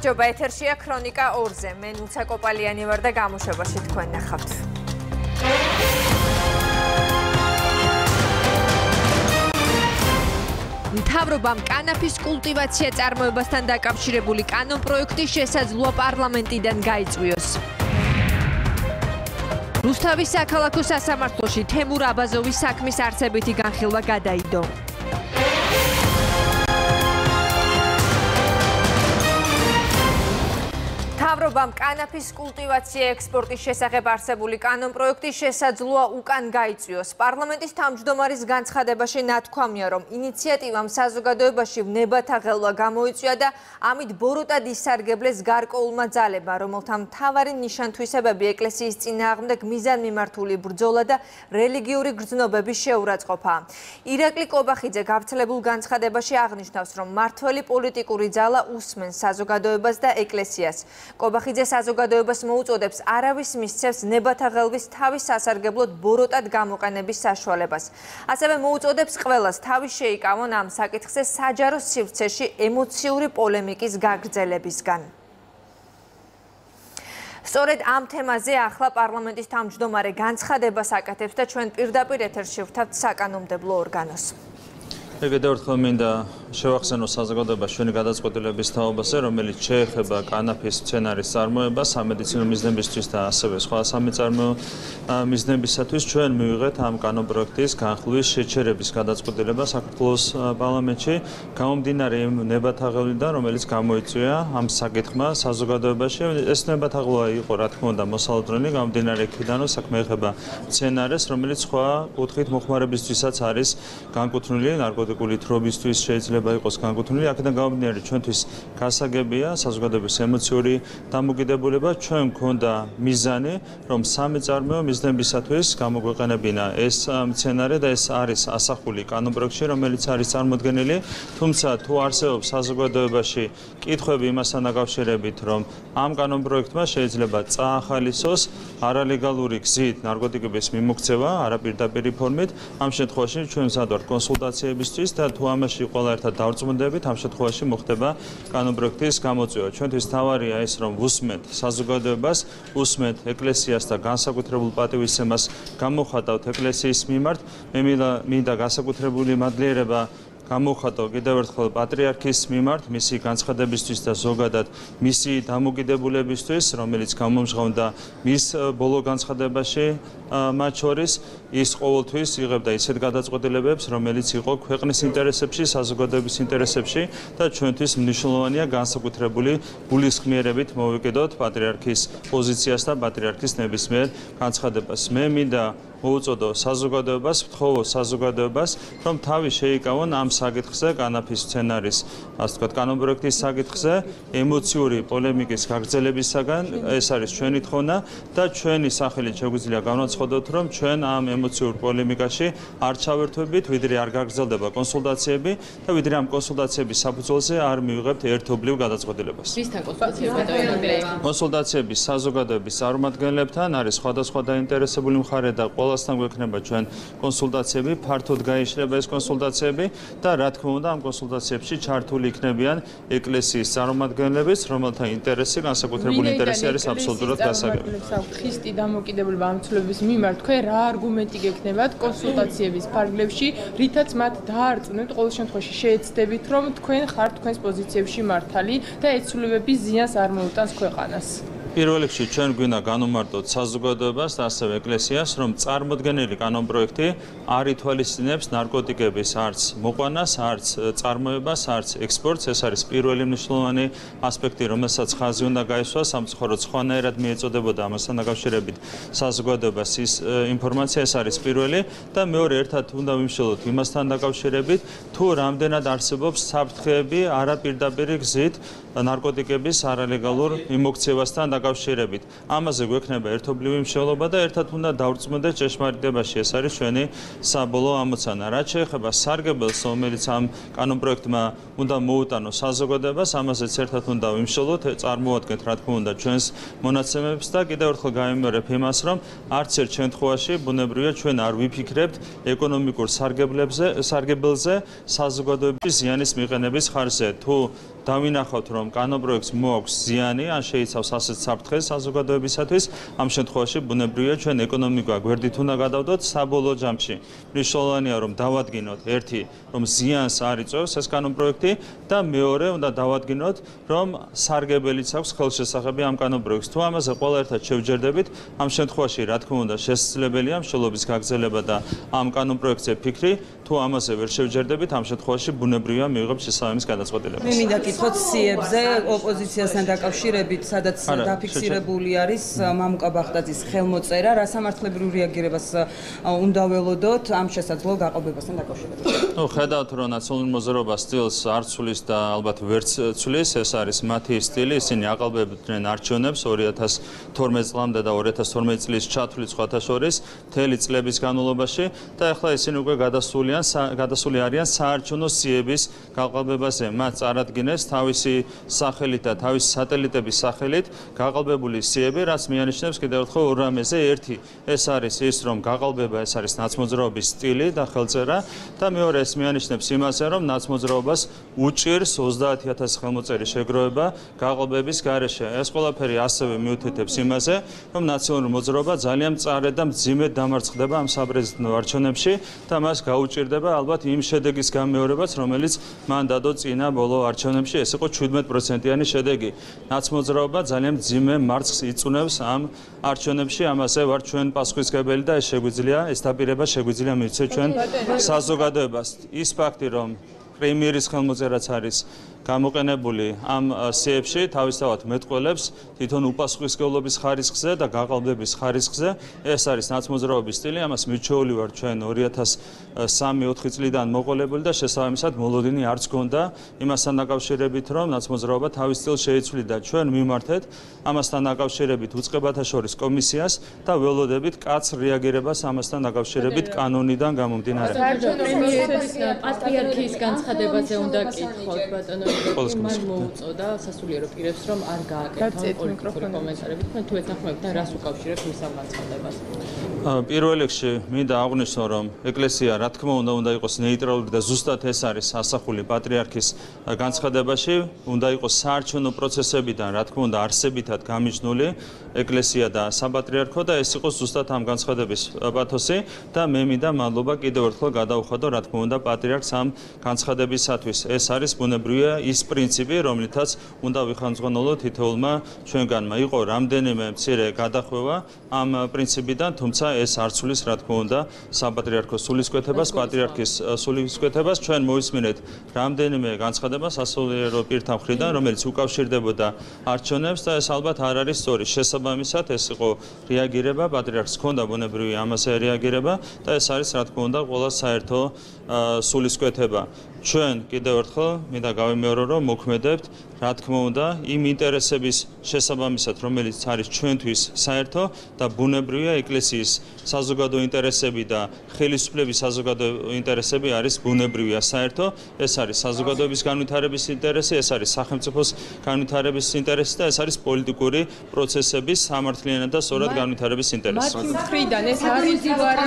გამარჯობა ეთერშია ქრონიკა 2-ზე. მე ნუცა კოპალიანი ვარ და გამოშვებაში თქვენ ნახავთ. მთავრობამ კანაფის კულტივაცია წარმოებასთან დაკავშირებული კანონპროექტი შესაძლოა პარლამენტიდან გაიწვიოს. რუსთავის საქალაქო სასამართლოში თემურ აბაზოვის საქმის არცებითი განხილვა გადაიდო. მთავრობამ კანაფის კულტივაცია ექსპორტის შესახებ არსებული კანონპროექტი შესაძლოა უკან გაიწვიოს. პარლამენტის თავმჯდომარის განცხადებაში ნათქვამია, რომ ინიციატივამ საზოგადოებაში ვნებათა ღელვა გამოიწვია და ამით ბოროტად ისარგებლეს გარკვეულმა ძალებმა, რომელთა მთავარი ნიშან-თვისებები ეკლესიის წინააღმდეგ მიზანმიმართული ბრძოლა და რელიგიური გრძნობების შეურაცხყოფა. ირაკლი კობახიძე გავრცელებულ განცხადებაში აღნიშნავს, რომ მართველი პოლიტიკური ძალა უსმენს საზოგადოებას და ეკლესიას. კობახიძე საზოგადოებას მოუწოდებს არავის მისცემს ნებათაღელვის თავის სასარგებლოდ ბოროტად გამოყენების საშუალებას. ასევე მოუწოდებს ყველას თავის შეიკავონ ამ საკითხზე საჯარო სივრცეში ემოციური პოლემიკის გაგრძელებისგან. სწორედ ამ თემაზე ახლა პარლამენტის თავმჯდომარე განცხადებას აკეთებს და ჩვენ პირდაპირ ეთერში ვთავთ საკანონმდებლო ორგანოს. მე გადავერთხელ მინდა შევახსენო საზოგადოებას ჩვენი გადაწყვეტილების თაობაზე, რომელიც შეეხება კანაფის სცენარის წარმოებას სამედიცინო მიზნებისთვის და ასევე სხვა სამეწარმოო მიზნებისათვის. ჩვენ მივიღეთ ამ კანონპროექტის განხილვის შეჩერების გადაწყვეტილება საქართველოს პარლამენტში, გამომდინარე იმ ნებათაღლიდან, რომელიც გამოიწვია ამ საკითხმა საზოგადოებაში. ეს ნებათაღლა იყო, რა თქმა უნდა, მოსალოდნელი, გამომდინარე იქიდან, რომ საქმე ეხება სცენარეს, რომელიც სხვა კუთხით მოხმარებისთვისაც არის განკუთვნილი ნარკოტიკული თრობისთვის შეიძლება შეიძლება იყოს განკუთვნილი აქედან გამომდინარე ჩვენთვის გასაგებია საზოგადოების ემოციური დამოკიდებულება. ჩვენ გქონდა მიზანი რომ სამეწარმეო მიზნებისათვის გამოგვეყენებინა. ეს მცენარე და ეს არის ასახული კანონპროექტში რომელიც არის წარმოქმნილი თუმცა თუ არსებობს საზოგადოებაში კითხვები იმასთან დაკავშირებით რომ ამ კანონპროექტმა შეიძლება წაახალისოს არალეგალური გზით ნარკოტიკების მიმოქცევა არაპირდაპირი ფორმით ამ შემთხვევაში ჩვენ სადვარ კონსულტაციებისთვის და თუ ამაში ყველა ერთად ერთად დავწმუნდებით ამ შემთხვევაში მოხდება კანონპროექტის გამოწვევა. ჩვენთვის თავარია ეს რომ უსმენთ საზოგადოებას, უსმენთ ეკლესიას და განსაკუთრებულ პატივისცემას გამოხატავთ ეკლესიის მიმართ. მე მინდა განსაკუთრებული მადლიერება გამოხატო კიდევ ერთხელ პატრიარქის მიმართ მისი განცხადებისთვის და ზოგადად მისი დამოკიდებულებისთვის, რომელიც გამომჟღავნდა მის ბოლო განცხადებაში მათ შორის ის ყოველთვის იღებდა ისეთ გადაწყვეტილებებს, რომელიც იყო ქვეყნის ინტერესებში, საზოგადოების ინტერესებში და ჩვენთვის მნიშვნელოვანია განსაკუთრებული გულისხმიერებით მოვეკიდოთ პატრიარქის პოზიციას და პატრიარქის ნებისმიერ განცხადებას. მე მინდა მოუწოდო საზოგადოებას, ვთხოვო საზოგადოებას, რომ თავი შეიკავონ ამ საკითხზე, კანაფის სცენარის, ასე ვთქვათ, კანონპროექტის საკითხზე, ემოციური პოლემიკის გაგრძელებისაგან, ეს არის ჩვენი თხოვნა და ჩვენი სახელით შეგვიძლია განაცხადოთ, რომ ჩვენ ამ ემოციურ პოლემიკაში არ ჩავერთვებით, ვიდრე არ გაგრძელდება კონსულტაციები და ვიდრე ამ კონსულტაციების საფუძველზე არ მივიღებთ ერთობლივ გადაწყვეტილებას. ვისთან კონსულტაციები დაიწყება? კონსულტაციები საზოგადოების წარმომადგენლებთან არის სხვადასხვა დაინტერესებული მხარე და ყველა ყველასთან გვექნება ჩვენ კონსულტაციები, ფართოდ გაიშლება ეს კონსულტაციები და რა თქმა უნდა ამ კონსულტაციებში ჩართული იქნებიან ეკლესიის წარმომადგენლებიც, რომელთა ინტერესი, განსაკუთრებული ინტერესი არის აბსოლუტურად გასაგები. ხისტი დამოკიდებულება ამ ცვლილების მიმართ, თქვენ რა არგუმენტი გექნებათ კონსულტაციების ფარგლებში, რითაც მათ დაარწმუნებთ ყოველ შემთხვევაში შეეცდებით, რომ თქვენ ხართ თქვენს პოზიციებში მართალი და ეს ცვლილებები ზიანს არ მოუტანს ქვეყანას. პირველ რიგში ჩვენ გვინდა განუმარტოთ საზოგადოებას და ასევე ეკლესიას, რომ წარმოქმნილი კანონპროექტი არ ითვალისწინებს ნარკოტიკების არც მოყვანას, არც წარმოებას, არც ექსპორტს. ეს არის პირველი მნიშვნელოვანი ასპექტი, რომელსაც ხაზი უნდა გაისვა სამწუხაროდ სხვანაირად მიეწოდებოდა ამასთან დაკავშირებით საზოგადოებას ის ინფორმაცია ეს არის პირველი და მეორე ერთად უნდა ვიმშელოთ იმასთან დაკავშირებით, თუ რამდენად არსებობს საფრთხეები არაპირდაპირი გზით ნარკოტიკების არალეგალურ იმოქცევასთან დაკავშირებით. ამაზე გვექნება ერთობლივი მსჯელობა და ერთად უნდა დავრწმუნდეთ ჭეშმარიტებაში. ეს არის ჩვენი საბოლოო ამოცანა. რაც შეეხება სარგებელს, რომელიც ამ კანონპროექტმა უნდა მოუტანოს საზოგადოებას, ამაზეც ერთად უნდა ვიმსჯელოთ, წარმოადგენთ რა თქმა უნდა ჩვენს მონაცემებს და კიდევ ერთხელ გამიმერებ იმას, რომ არც ერთ შემთხვევაში ბუნებრივია ჩვენ არ ვიფიქრებთ ეკონომიკურ სარგებლებზე, სარგებელზე საზოგადოების ზიანის მიღენების ხარჯზე. თუ დავინახავთ, რომ კანონპროექტს მოაქვს ზიანი, ან შეიცავს ასეთ საფრთხეს საზოგადოებისათვის, ამ შემთხვევაში ბუნებრივია ჩვენ ეკონომიკა გვერდით უნდა გადავდოთ საბოლოო ჯამში. მნიშვნელოვანია რომ დავადგინოთ ერთი, რომ ზიანს არ იწვევს ეს კანონპროექტი და მეორე უნდა დავადგინოთ, რომ სარგებელიც აქვს ხელშესახები ამ კანონპროექტს. თუ ამაზე ყველა ერთად შევჯერდებით, ამ შემთხვევაში რა თქმა უნდა შესაძლებელია მშელობის გაგრძელება და ამ კანონპროექტზე ფიქრი, თუ ამაზე ვერ შევჯერდებით, ამ შემთხვევაში ბუნებრივია მივიღებთ შესაბამის გადაწყვეტილებას. მე მინდა კითხოთ სიებზე ოპოზიციასთან დაკავშირებით, სადაც დაფიქსირებული არის მამუკა ბახტაძის ხელმოწერა, რა სამართლებრივ რეაგირებას უნდა ველოდოთ ამ შესაძლო გაყობებასთან დაკავშირებით. ნუ ხედავთ რომ ნაციონალური მოზრობა სტილს არ ცulis და ალბათ ვერც ცulis, ეს არის მათი სტილი, ისინი აყალბებდნენ არჩევნებს 2012 წლამდე და 2012 წლის ჩათვლით სხვათა შორის, მთელი წლების განმავლობაში და ახლა ისინი უკვე გადასულიან, გადასული არიან საარჩევნო სიების გაყალბებაზე. მათ წარადგინეს თავისი სახელით და თავისი სატელიტების სახელით გაყალბებული სიები, რაც მიანიშნებს კიდევ ერთხელ ორ რამეზე. ერთი, ეს არის ის, რომ გაყალბება ეს არის ნაცმოძრაობის სტილი და ხელწერა და მეორე ეს მიანიშნებს იმასე, რომ ნაცმოძრაობას უჭირს 30000 ხელმოწერის შეგროვება გაყალბების გარეშე. ეს ყველაფერი ასევე მიუთითებს იმაზე, რომ ნაციონალური მოძრაობა ძალიან მწარედ და მძიმედ დამარცხდება ამ საპრეზიდენტო არჩევნებში და მას გაუჭირდება ალბათ იმ შედეგის გამეორებაც, რომელიც მან დადო წინა ბოლო არჩევნებში, ეს იყო 17%-იანი შედეგი. ნაცმოძრაობა ძალიან მძიმე მარცხს იწუნებს ამ არჩევნებში, ამაზე ვარ ჩვენ პასუხისგებელი და ეს შეგვიძლია, ეს დაპირება შეგვიძლია მივცეთ ჩვენ საზოგადოებას. ის ფაქტი, რომ პრემიერის ხელმოწერაც არის გამოყენებული ამ სიებში თავისთავად მეტყველებს თვითონ უპასუხისმგებლობის ხარისხზე და გაყალბების ხარისხზე. ეს არის ნაცმოძრაობის სტილი, ამას მიჩეული ვარ ჩვენ 2003-4 წლიდან მოყოლებული და შესაბამისად მოლოდინი არც გონდა იმასთან დაკავშირებით, რომ ნაცმოძრაობა თავის სტილს შეიცვლიდა. ჩვენ მიმართეთ ამასთან დაკავშირებით უწყებათა შორის კომისიას და ველოდებით კაც რეაგირებას ამასთან დაკავშირებით კანონიდან გამომდინარე. პატრიარქიის განცხადებაზე უნდა კითხოთ ბატონო კომისია მოუწოდა სასულიერო პირებს რომ არ გააკეთონ პოლიტიკური კომენტარები თქვენ თუ ეთანხმებით და რას უკავშირებთ მის ამ განცხადებას პირველ რიგში მინდა აღვნიშნო რომ ეკლესია რა თქმა უნდა უნდა იყოს ნეიტრალური და ზუსტად ეს არის ასახული პატრიარქის განცხადებაში. უნდა იყოს საარჩევნო პროცესებიდან რა თქმა უნდა არსებითად გამიჯნული ეკლესია და საპატრიარქო და ეს იყოს ზუსტად ამ განცხადების პათოსი. და მე მინდა მადლობა კიდევ ერთხელ გადავხადო რა თქმა უნდა პატრიარქს ამ განცხადებისათვის. ეს არის ბუნებრივია ის პრინციპი, რომლითაც უნდა ვიხანძღონოლო თითოეულმა ჩვენგანმა. იყო რამდენიმე მცირე გადახვევა ამ პრინციპიდან, თუმცა ეს არ ცulis, რა თქმა უნდა, საპატრიარქოს სულისკვეთებას, პატრიარქის სულისკვეთებას. ჩვენ მოისმინეთ რამდენიმე განცხადება სასულიერო პირთა მხრიდან, რომელიც უკავშირდებოდა არჩევნებს და ეს ალბათ არ არის სწორი. შესაბამისად, ეს იყო რეაგირება პატრიარქს ჰქონდა ბუნებრივი ამასე რეაგირება და ეს არის, რა თქმა უნდა, ყველა საერთო სულისკვეთება. ჩვენ კიდევ ერთხელ მინდა გავიმეორო რომ მოქმედებთ რა თქმა უნდა იმ ინტერესების შესაბამისად რომელიც არის ჩვენთვის საერთო და ბუნებრივია ეკლესიის საზოგადო ინტერესები და ხელისუფლების საზოგადო ინტერესები არის ბუნებრივია საერთო. ეს არის საზოგადოების განვითარების ინტერესი ეს არის სახელმწიფოს განვითარების ინტერესი და ეს არის პოლიტიკური პროცესების სამართლიანად და სწორად განვითარების ინტერესი. მათი მხრიდან ეს არის თუ არა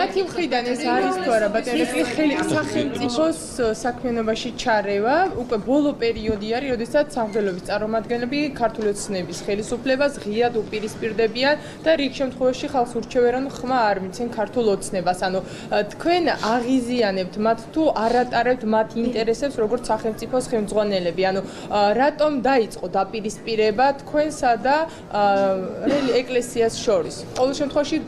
მათი მხრიდან ეს არის თუ არა ბატონო სახელმწიფოს საქმიანობაში ჩარევა უკვე ბოლო პერიოდი არის, როდესაც სამხედროების წარმომადგენლები ქართული ოცნების ხელისუფლებას ღიად უპირისპირდებიან და რიგ შემთხვევაში ხალხს ურჩევენ ხმა არ მიცენ ქართულ ოცნებას. ანუ თქვენ აღიზიანებთ მათ თუ არატარებთ მათ ინტერესებს როგორც სახელმწიფოს ხელმძღვანელები. ანუ რატომ დაიწყო დაპირისპირება თქვენსა და ეკლესიას შორის? ყოველ შემთხვევაში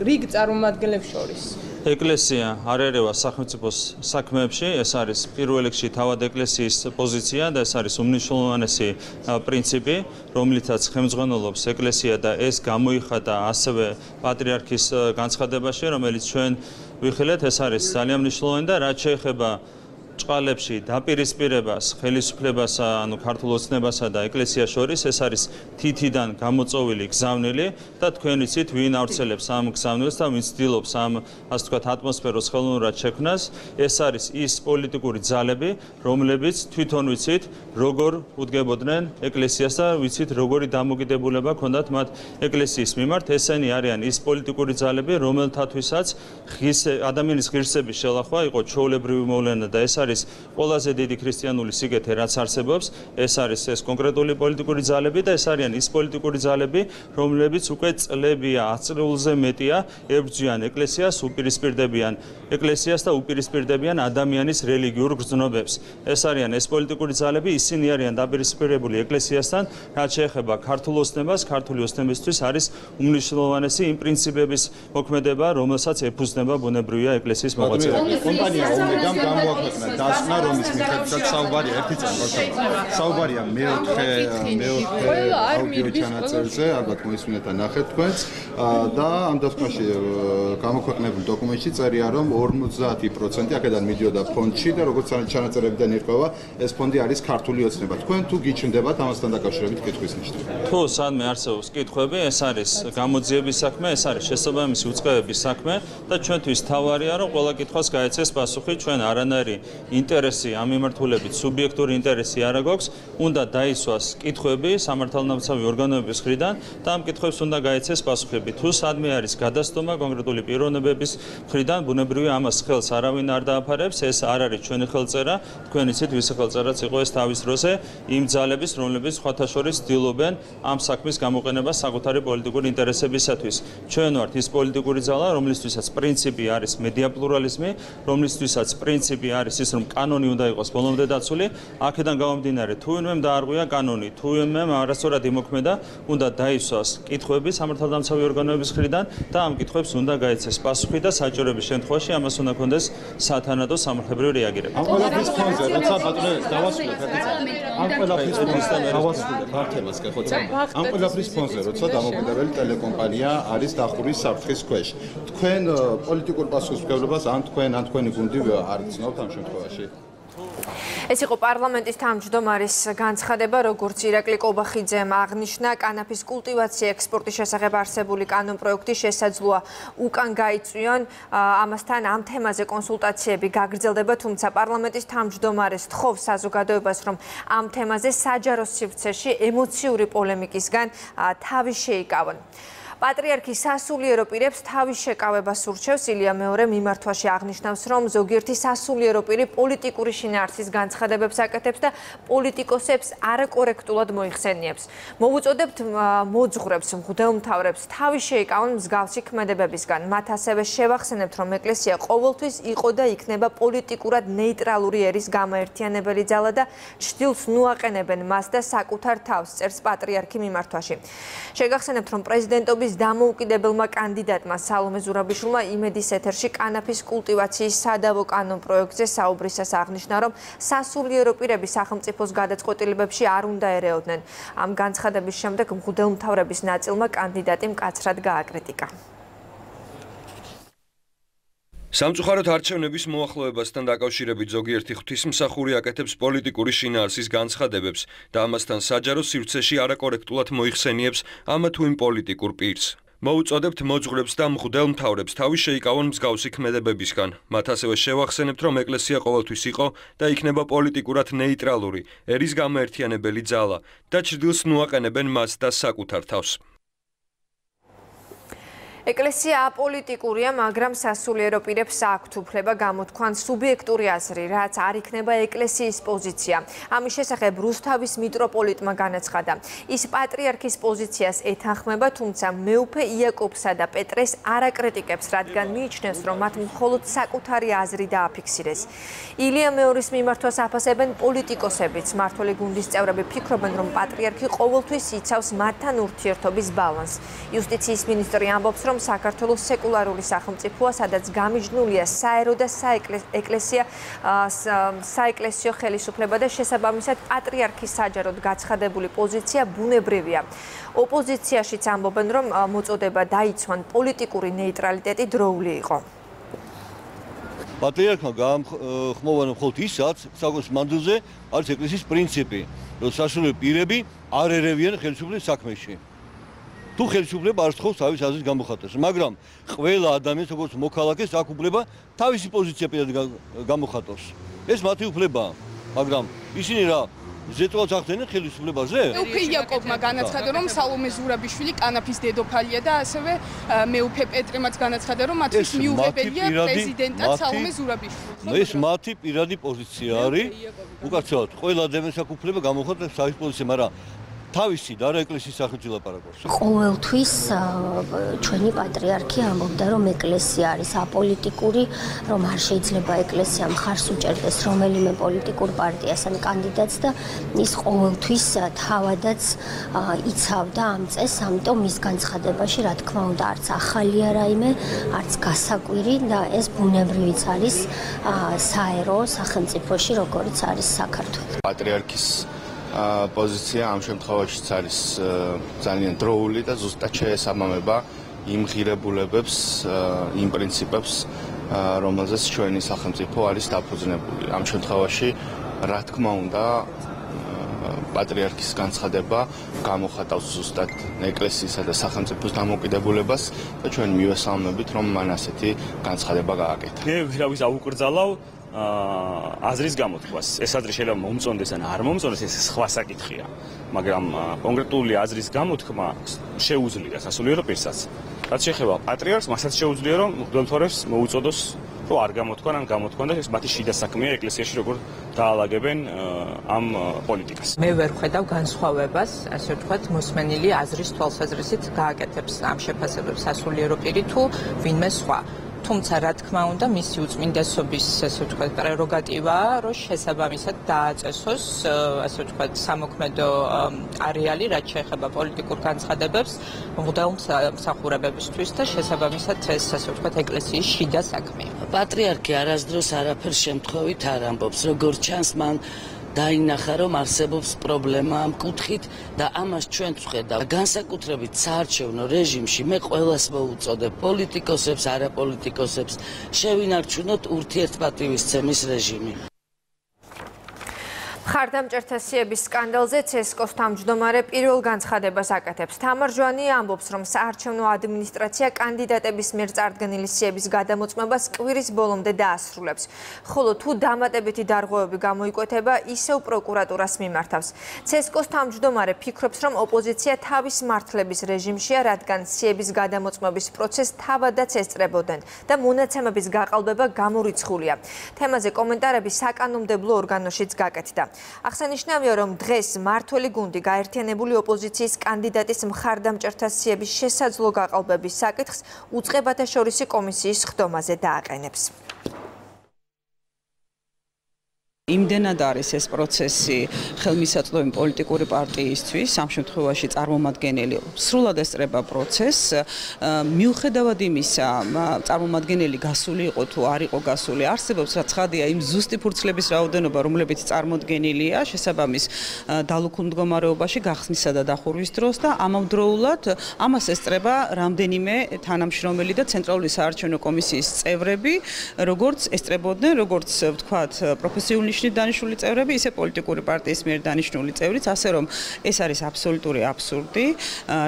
რიგ წარმომადგენლებს შორის. ეკლესია არ ერევა სახელმწიფოს საქმეებში, ეს არის პირველ რიგში თავად ეკლესიის პოზიცია და ეს არის უმნიშვნელოვანესი პრინციპი, რომლითაც ხელმძღვანელობს ეკლესია და ეს გამოიხადა ასევე პატრიარქის განცხადებაში, რომელიც ჩვენ ვიხილეთ, ეს არის ძალიან მნიშვნელოვანი და რაც შეეხება ჭყალებში დაპირისპირებას ხელისუფლებას ანუ ქართულ ოცნებასა და ეკლესიას შორის ეს არის თითიდან გამოწოვილი გზავნილი და თქვენ იცით ვინ ავრცელებს ამ გზავნილს და ვინ ცდილობს ამ ასე ვთქვათ ატმოსფეროს ხელოვნურად შექმნას. ეს არის ის პოლიტიკური ძალები რომლებიც თვითონ ვიცით როგორ უდგებოდნენ ეკლესიას და ვიცით როგორი დამოკიდებულება ჰქონდათ მათ ეკლესიის მიმართ. ესენი არიან ის პოლიტიკური ძალები რომელთათვისაც ღირს ადამიანის ღირსების შელახვა იყო ჩაოლებრივი მოვლენა და ეს არის არის ყველაზე დიდი ქრისტიანული სიგეთე, რაც არსებობს. ეს არის ეს კონკრეტული პოლიტიკური ძალები და ეს არიან ის პოლიტიკური ძალები, რომლებიც უკვე წლებია, აწრეულზე მეტია ებრძვიან ეკლესიას, უპირისპირდებიან ეკლესიას და უპირისპირდებიან ადამიანის რელიგიურ გრძნობებს. ეს არიან ეს პოლიტიკური ძალები, ისინი არიან დაპირისპირებული ეკლესიასთან, რაც შეეხება ქართულ ოსნებას, ქართული ოსნებისთვის არის უმნიშვნელოვანესი იმ პრინციპების მოქმედება, რომელსაც ეფუძნება ბუნებრივია ეკლესიის მოღვაწეობა. კომპანია ომეგამ გამოაქვეყნა დასკვნა, რომლის მიხედვითაც საუბარია ერთი წამბათა. საუბარია მეოთხე მეოთხე აუდიო ჩანაწერზე, ალბათ მოისმინეთ და ნახეთ თქვენს და ამ დასკვნაში გამოქვეყნებულ დოკუმენტში წერია, რომ 50% აქედან მიდიოდა ფონდში და როგორც ჩანაწერებიდან ირკვევა, ეს ფონდი არის ქართული ოცნება. თქვენ თუ გიჩნდებათ ამასთან დაკავშირებით კითხვის ნიშნები? თუ სადმე არსებობს კითხვები, ეს არის გამოძიების საქმე, ეს არის შესაბამისი უწყებების საქმე და ჩვენთვის თავარია, რომ ყველა კითხვას გაეცეს პასუხი, ჩვენ არანაირი ინტერესი ამ მიმართულებით, სუბიექტური ინტერესი არ აქვს, უნდა დაისვას კითხვები სამართალდამცავი ორგანოების მხრიდან და ამ კითხვებს უნდა გაეცეს პასუხები. თუ სადმე არის გადასტომა კონკრეტული პიროვნებების მხრიდან, ბუნებრივია ამას ხელს არავინ არ დააფარებს, ეს არ არის ჩვენი ხელწერა, თქვენ იცით, ვისი ხელწერაც იყო ეს თავის დროზე იმ ძალების, რომლებიც სხვათა შორის ცდილობენ ამ საქმის გამოყენებას საკუთარი პოლიტიკური ინტერესებისათვის. ჩვენ ვართ ის პოლიტიკური ძალა, რომლისთვისაც პრინციპი არის მედია პლურალიზმი, რომლისთვისაც პრინციპი არის ის, რომ კანონი უნდა იყოს ბოლომდე დაცული. აქედან გამომდინარე, თუ ვინმემ დაარღვია კანონი, თუ ვინმემ არასწორად იმოქმედა, უნდა დაისვას კითხვები სამართალდამცავი ორგანოების მხრიდან და ამ კითხვებს უნდა გაეცეს პასუხი და საჭიროების შემთხვევაში ამას უნდა კონდეს სათანადო სამართლებრივი რეაგირება. ამ ყველაფრის ფონზე, როცა ბატონო დავასრულეთ ერთი წამი. ამ ყველაფრის ფონზე დავასრულეთ ფართემას გეხოცა. ამ ყველაფრის ფონზე, როცა დამოუკიდებელი ტელეკომპანია არის დახურის საფრთხის ქვეშ. თქვენ პოლიტიკურ პასუხისმგებლობას ან თქვენ ან თქვენი გუნდი არ გწნობთ ამ შემთხვევაში? ეს იყო პარლამენტის თავმჯდომარის განცხადება, როგორც ირაკლი კობახიძემ აღნიშნა, კანაფის კულტივაცია ექსპორტის შესახებ არსებული კანონპროექტი შესაძლოა უკან გაიწვიონ. ამასთან ამ თემაზე კონსულტაციები გაგრძელდება, თუმცა პარლამენტის თავმჯდომარეს თხოვ საზოგადოებას, რომ ამ თემაზე საჯარო სივრცეში ემოციური პოლემიკისგან თავი შეიკავონ. პატრიარქი სასულიერო პირებს თავის შეკავებას ურჩევს. ილია მეორე მიმართვაში აღნიშნავს რომ ზოგიერთი სასულიერო პირი პოლიტიკური შინაარსის განცხადებებს აკეთებს და პოლიტიკოსებს არაკორექტულად მოიხსენიებს. მოვუწოდებთ მოძღვრებს მღვდელმთავრებს თავის შეიკავონ მსგავსი ქმედებებისგან. მათ ასევე შევახსენებთ რომ ეკლესია ყოველთვის იყო და იქნება პოლიტიკურად ნეიტრალური ერის გამოერთიანებელი ძალა და ჭდილს ნუაყენებენ მას და საკუთარ თავს წერს პატრიარქი მიმართვაში. შეგახსენებთ რომ პრეზიდენტობის პარტიის დამოუკიდებელმა კანდიდატმა სალომე ზურაბიშვილმა იმედის ეთერში კანაფის კულტივაციის სადავო კანონ პროექტზე საუბრისას აღნიშნა, რომ სასულიერო პირები სახელმწიფოს გადაწყვეტილებებში არ უნდა ერეოდნენ. ამ განცხადების შემდეგ მღვდელმთავრების ნაწილმა კანდიდატი მკაცრად გააკრიტიკა. სამწუხაროდ არჩევნების მოახლოებასთან დაკავშირებით ზოგიერთი ღვთისმსახური აკეთებს პოლიტიკური შინაარსის განცხადებებს და ამასთან საჯარო სივრცეში არაკორექტულად მოიხსენიებს ამა თუ იმ პოლიტიკურ პირს. მოუწოდებთ მოძღვრებს და მღვდელმთავრებს თავი შეიკავონ მსგავსი ქმედებებისგან. მათ ასევე შევახსენებთ, რომ ეკლესია ყოველთვის იყო და იქნება პოლიტიკურად ნეიტრალური, ერის გამოერთიანებელი ძალა და ჭრილს ნუაყენებენ მას და საკუთარ თავს. ეკლესია აპოლიტიკურია, მაგრამ სასულიერო პირებს აქვთ უფლება გამოთქვან სუბიექტური აზრი, რაც არ იქნება ეკლესიის პოზიცია. ამის შესახებ რუსთავის მიტროპოლიტმა განაცხადა. ის პატრიარქის პოზიციას ეთანხმება, თუმცა მეუფე იაკობსა და პეტრეს არ აკრიტიკებს, რადგან მიიჩნევს, რომ მათ მხოლოდ საკუთარი აზრი დააფიქსირეს. ილია მეორის მიმართვას აფასებენ პოლიტიკოსებიც. მართული გუნდის წევრები ფიქრობენ, რომ პატრიარქი ყოველთვის იცავს მათთან ურთიერთობის ბალანსს. იუსტიციის მინისტრი ამბობს, რომ საქართველოს სეკულარული სახელმწიფოა, სადაც გამიჯნულია საერო და საეკლესია საეკლესიო ხელისუფლება და შესაბამისად პატრიარქის საჯაროდ გაცხადებული პოზიცია ბუნებრივია. ოპოზიციაშიც ამბობენ, რომ მოწოდება დაიცვან პოლიტიკური ნეიტრალიტეტი დროული იყო. პატრიარქმა გამხმოვან მხოლოდ ისაც, საკუთარ მანდულზე არის ეკლესიის პრინციპი, რომ სასულიერო პირები არ ერევიან ხელისუფლების საქმეში. თუ ხელისუფლება არ სწხოვს თავის აზრის გამოხატვას, მაგრამ ყველა ადამიანს როგორც მოქალაქეს აქვს უფლება თავისი პოზიცია პირად გამოხატოს. ეს მათი უფლებაა, მაგრამ ისინი რა ზეწოლს ახდენენ ხელისუფლებაზე? მეუფე იაკობმა განაცხადა, რომ სალომე ზურაბიშვილი კანაფის დედოფალია და ასევე მეუფე პეტრემაც განაცხადა, რომ მათთვის მიუღებელია პრეზიდენტად სალომე ზურაბიშვილი. ეს მათი პირადი პოზიცია არის. უკაცრავად, ყველა დემესაკუფლება გამოხატებს თავის პოზიციას, მაგრამ თავისი და ეკლესიის სახელით ლაპარაკობს. ყოველთვის ჩვენი პატრიარქი ამბობდა, რომ ეკლესია არის აპოლიტიკური, რომ არ შეიძლება ეკლესია მხარს უჭერდეს რომელიმე პოლიტიკურ პარტიას ან კანდიდატს და ის ყოველთვის თავადაც იცავდა ამ წესს, ამიტომ მის განცხადებაში, რა თქმა უნდა, არც ახალი არაიმე, არც გასაკვირი და ეს ბუნებრივიც არის საერო სახელმწიფოში, როგორც არის საქართველოს. პატრიარქის პოზიცია ამ შემთხვევაშიც არის ძალიან დროული და ზუსტად შეესაბამება იმ ღირებულებებს, იმ პრინციპებს, რომელზეც ჩვენი სახელმწიფო არის დაფუძნებული. ამ შემთხვევაში, რა თქმა უნდა, პატრიარქის განცხადება გამოხატავს ზუსტად ეკლესიისა და სახელმწიფოს დამოკიდებულებას და ჩვენ მივესალმებით, რომ მან ასეთი განცხადება გააკეთა. მე ვირავის აუკრძალავ აზრის გამოთქვას. ეს აზრი შეიძლება მომწონდეს ან არ მომწონდეს, ეს სხვა საკითხია. მაგრამ კონკრეტული აზრის გამოთქმა შეუძლია სასულიერო პირსაც. რაც შეეხება პატრიარქს, მასაც შეუძლია რომ მღვდელთორეს მოუწოდოს რომ არ გამოთქვან ან გამოთქვან და ეს მათი შიდა საქმეა ეკლესიაში როგორ დაალაგებენ ამ პოლიტიკას. მე ვერ ხედავ განსხვავებას, ასე ვთქვათ, მოსმენილი აზრის თვალსაზრისით გააკეთებს ამ შეფასებებს სასულიერო პირი თუ ვინმე სხვა. თუმცა რა თქმა უნდა მისი უწმინდესობის ასე ვთქვათ პრეროგატივაა რომ შესაბამისად დააწესოს ასე ვთქვათ სამოქმედო არეალი რაც შეეხება პოლიტიკურ განცხადებებს მღვდელ მსახურებებისთვის და შესაბამისად ეს ასე ვთქვათ ეკლესიის შიდა საქმეა პატრიარქი არასდროს არაფერ შემთხვევით არ ამბობს როგორც ჩანს მან დაინახა რომ არსებობს პრობლემა ამ კუთხით და ამას ჩვენ ვხედავ განსაკუთრებით საარჩევნო რეჟიმში მე ყოველას მოუწოდებ პოლიტიკოსებს არაპოლიტიკოსებს შევინარჩუნოთ ურთიერთპატივისცემის რეჟიმი ხარდამჭერთა სიების სკანდალზე ცესკოს თავმჯდომარე პირველ განცხადებას აკეთებს. თამარ ჟვანი ამბობს, რომ საარჩევნო ადმინისტრაცია კანდიდატების მიერ წარდგენილი სიების გადამოწმებას კვირის ბოლომდე დაასრულებს. ხოლო თუ დამატებითი დარღვევები გამოიკვეთება, ისევ პროკურატურას მიმართავს. ცესკოს თავმჯდომარე ფიქრობს, რომ ოპოზიცია თავის მართლების რეჟიმშია, რადგან სიების გადამოწმების პროცესს თავადაც ესწრებოდნენ და მონაცემების გაყალბება გამორიცხულია. თემაზე კომენტარები საკანონმდებლო ორგანოშიც გაკეთდა. აღსანიშნავია, რომ დღეს მართველი გუნდი გაერთიანებული ოპოზიციის კანდიდატის მხარდამჭერთა სიების შესაძლო გაყალბების საკითხს უწყებათა შორისი კომისიის ხდომაზე დააყენებს. იმდენად არის ეს პროცესი ხელმისაწვდომი პოლიტიკური პარტიისთვის, ამ შემთხვევაში წარმომადგენელი სრულად ესწრება პროცესს, მიუხედავად იმისა, წარმომადგენელი გასული იყო თუ არ იყო გასული, არსებობს რა ცხადია იმ ზუსტი ფურცლების რაოდენობა, რომლებიც წარმოდგენილია შესაბამის დალუქულ მდგომარეობაში გახსნისა და დახურვის დროს და ამავდროულად ამას ესწრება რამდენიმე თანამშრომელი და ცენტრალური საარჩევნო კომისიის წევრები, როგორც ესწრებოდნენ, როგორც ვთქვათ, პროფესიული ნიშნით დანიშნული წევრები, ისე პოლიტიკური პარტიის მიერ დანიშნული წევრიც, ასე რომ ეს არის აბსოლუტური აბსურდი.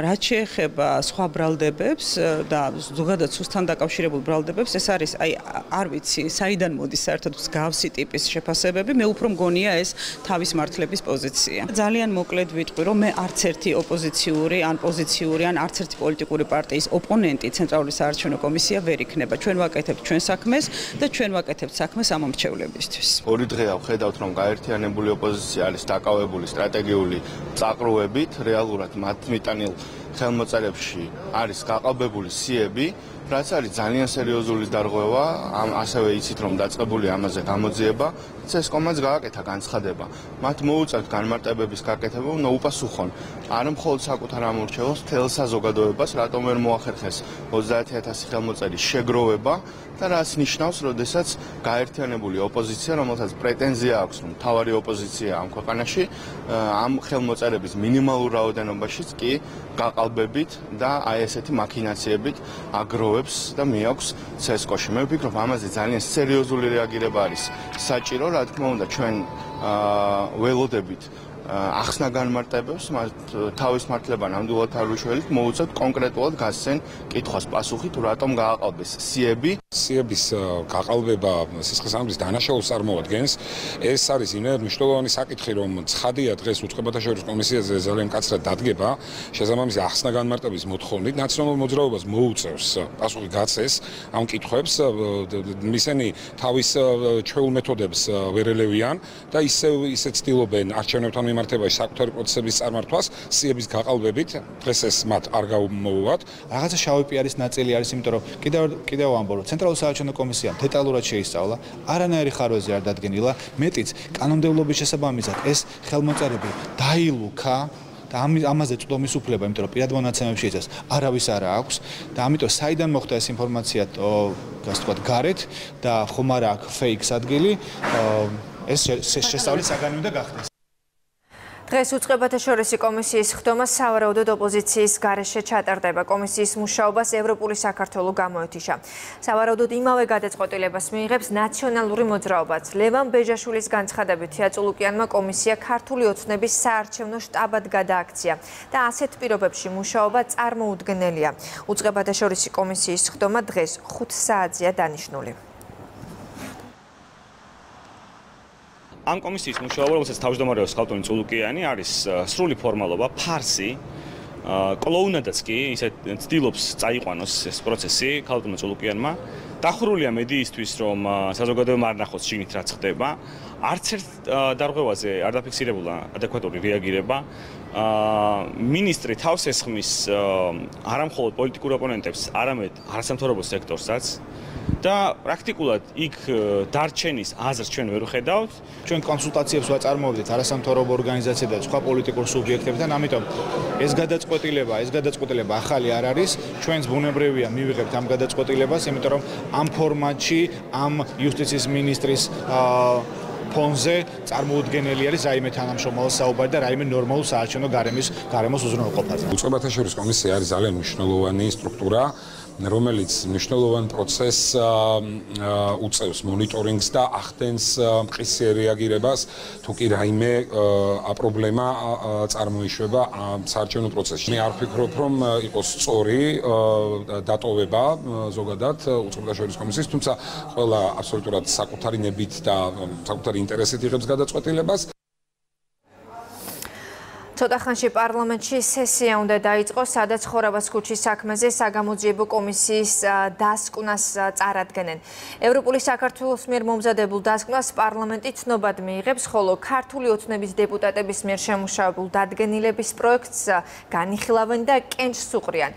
რაც შეეხება სხვა ბრალდებებს და ზოგადად სუსთან დაკავშირებულ ბრალდებებს, ეს არის აი არ ვიცი, საიდან მოდის საერთოდ მსგავსი ტიპის შეფასებები, მე უფრო მგონია ეს თავის მართლების პოზიცია. ძალიან მოკლედ ვიტყვი, რომ მე არც ერთი ოპოზიციური ან პოზიციური ან არც ერთი პოლიტიკური პარტიის ოპონენტი ცენტრალური საარჩევნო კომისია ვერ იქნება. ჩვენ ვაკეთებთ ჩვენ საქმეს და ჩვენ ვაკეთებთ საქმეს ამ მომრჩევლებისთვის. ორი დღეა ხედავთ რომ გაერთიანებული ოპოზიცია არის დაკავებული სტრატეგიული წაყრუებით რეალურად მათ მიტანილ ხელმოწერებში არის გაყალბებული სიები რაც არის ძალიან სერიოზული დარღვევა, ამ ასევე იცით რომ დაწყებული ამაზე გამოძიება, ეს კომაც გააკეთა განცხადება. მათ მოუწევთ განმარტებების გაკეთება, უნდა უპასუხონ არ მხოლოდ საკუთარ ამორჩეულს, თელ საზოგადოებას, რატომ ვერ მოახერხეს 30000 ხელმოწერის შეგროვება და რაც ნიშნავს, როდესაც გაერთიანებული ოპოზიცია, რომელსაც პრეტენზია აქვს, რომ თავარი ოპოზიცია ამ ქვეყანაში, ამ ხელმოწერების მინიმალურ რაოდენობაშიც კი გაყალბებით და აი ესეთი მაქინაციებით აგრო მოიპოვებს და მეაქვს ცესკოში. მე ვფიქრობ, ამაზე ძალიან სერიოზული რეაგირება არის საჭირო, რა თქმა უნდა, ჩვენ ველოდებით ახსნა განმარტებებს მათ თავის მართლება ნამდვილად არ უშველით მოუწევთ კონკრეტულად გასცენ კითხვას. პასუხი თუ რატომ გააყალბეს? სიები? სიების გაყალბება სისხლისამბის დანაშაულს წარმოადგენს. ეს არის იმერ მნიშვნელოვანი საკითხი რომ ცხადია დღეს უწყებათა შორის კომისიაზე ძალიან კაცრად დადგება შესაბამისი ახსნა განმარტების მოთხოვნით ნაციონალურ მოძრაობას მოუწევს. პასუხი გაცეს ამ კითხვებს მისენი თავის ჩვეულ მეთოდებს ვერელევიან და ისევ ისე ცდილობენ არჩევნებთან მიმართებაში საკუთარი პროცესების წარმართვას სიების გაყალბებით. დღეს ეს მათ არ გაუმოუვათ რაღაცა შავი პიარის ნაწილი არის იმიტომ რომ კიდევ კიდევ ამბობ რომ ცენტრალური საარჩევნო კომისიამ დეტალურად შეისწავლა არანაირი ხარვეზე არ დადგენილა. მეტიც კანონმდებლობის შესაბამისად ეს ხელმოწერები დაილუქა და ამ ამაზე წვდომის უფლება, იმიტომ რომ პირად მონაცემებში ეს არავის არ აქვს. და ამიტომ საიდან მოხდა ეს ინფორმაცია, გასა თქვა გარეთ და ხომ არა აქ ფეიქს ადგილი, ეს შესწავლის საგანი უნდა გახდეს. დღეს უწყებათა შორისი კომისიის ხდომა სავარაუდოდ ოპოზიციის გარეშე ჩატარდება. კომისიის მუშაობას ევროპული საქართველო გამოეთიშა. სავარაუდოდ იმავე გადაწყვეტილებას მიიღებს ნაციონალური მოძრაობაც. ლევან ბეჟაშვილის განცხადებით, თეატრულუკიანმა კომისია ქართული ოცნების საარჩევნო შტაბად გადააქცია და ასეთ პირობებში მუშაობა წარმოუდგენელია. უწყებათა შორისი კომისიის ხდომა დღეს 5 საათზეა დანიშნული. ამ კომისიის მუშაობა, რომელსაც თავმჯდომარეობს ხალტონი წულუკიანი, არის სრული ფორმალობა, ფარსი. კლოუნადაც კი ისე ცდილობს წაიყვანოს ეს პროცესი ხალტონი წულუკიანმა. დახურულია მედიისთვის, რომ საზოგადოება არ ნახოს შინით რაც ხდება. არც ერთ დარღვევაზე არ დაფიქსირებულა ადეკვატური რეაგირება. აა მინისტრი თავს ესხმის არამხოლოდ პოლიტიკურ ოპონენტებს, არამედ არასამთავრობო სექტორსაც. და პრაქტიკულად იქ დარჩენის აზრს ჩვენ ვერ ვხედავთ. ჩვენ კონსულტაციებს ვაწარმოებდით არასამთავრობო ორგანიზაციებთან და სხვა პოლიტიკურ სუბიექტებთან, ამიტომ ეს გადაწყვეტილება, ეს გადაწყვეტილება ახალი არ არის. ჩვენს ბუნებრივია მივიღებთ ამ გადაწყვეტილებას, იმიტომ რომ ამ ფორმატში ამ იუსტიციის მინისტრის აა ფონზე წარმოუდგენელი არის რაიმე თანამშრომლობის საუბარი და რაიმე ნორმალურ საარჩევნო გარემოს გარემოს უზრუნველყოფაზე. უწყებათა შორის კომისია არის ძალიან მნიშვნელოვანი სტრუქტურა. რომელიც მნიშვნელოვან პროცესს უწევს მონიტორინგს და ახდენს მყისე რეაგირებას თუ კი რაიმე აპრობლემა წარმოიშვება საარჩევნო პროცესში. მე არ ვფიქრობ, რომ იყოს სწორი დატოვება ზოგადად უწყებათა შორის კომისიის, თუმცა ყველა აბსოლუტურად საკუთარი ნებით და საკუთარი ინტერესით იღებს გადაწყვეტილებას. ცოტა ხანში პარლამენტში სესია უნდა დაიწყოს, სადაც ხორავას ქუჩის საქმეზე საგამოძიებო კომისიის დასკვნას წარადგენენ. ევროპული საქართველოს მიერ მომზადებულ დასკვნას პარლამენტი ცნობად მიიღებს, ხოლო ქართული ოცნების დეპუტატების მიერ შემუშავებულ დადგენილების პროექტს განიხილავენ და კენჭს უყრიან.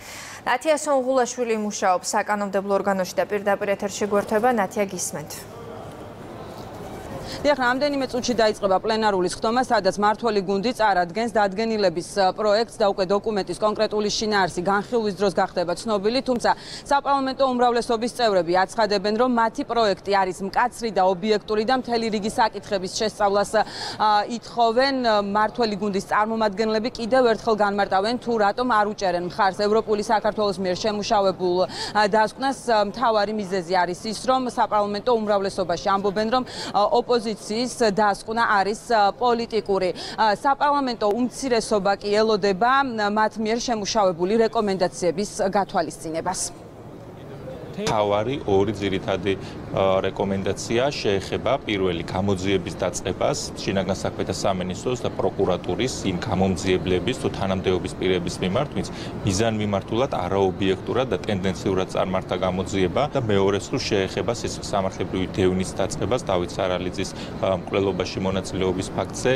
ნათია სონღულაშვილი მუშაობს საკანონმდებლო ორგანოში და პირდაპირ ეთერში გვერდება ნათია გისმენთ. დიახ, რამდენიმე წუთში დაიწყება პლენარული სხდომა, სადაც მართველი გუნდი წარადგენს დადგენილების პროექტს და უკვე დოკუმენტის კონკრეტული შინაარსი განხილვის დროს გახდება ცნობილი, თუმცა საპარლამენტო უმრავლესობის წევრები აცხადებენ, რომ მათი პროექტი არის მკაცრი და ობიექტური და მთელი რიგი საკითხების შესწავლას ითხოვენ. მართველი გუნდის წარმომადგენლები კიდევ ერთხელ განმარტავენ, თუ რატომ არ უჭერენ მხარს ევროპული საქართველოს მიერ შემუშავებულ დასკვნას. მთავარი მიზეზი არის ის, რომ საპარლამენტო უმრავლესობაში ამბობენ, რომ ოპოზიცია ოპოზიციის დასკვნა არის პოლიტიკური. საპარლამენტო უმცირესობა კი ელოდება მათ მიერ შემუშავებული რეკომენდაციების გათვალისწინებას. თავარი ორი ძირითადი რეკომენდაცია შეეხება პირველი გამოძიების დაწყებას შინაგან საქმეთა სამინისტროს და პროკურატურის იმ გამოძიებლების თუ თანამდებობის პირების მიმართ, ვინც მიზანმიმართულად არაობიექტურად და ტენდენციურად წარმართა გამოძიება და მეორე სულ შეეხება სამართლებრივი დევნის დაწყებას დავით სარალიძის მკვლელობაში მონაწილეობის ფაქტზე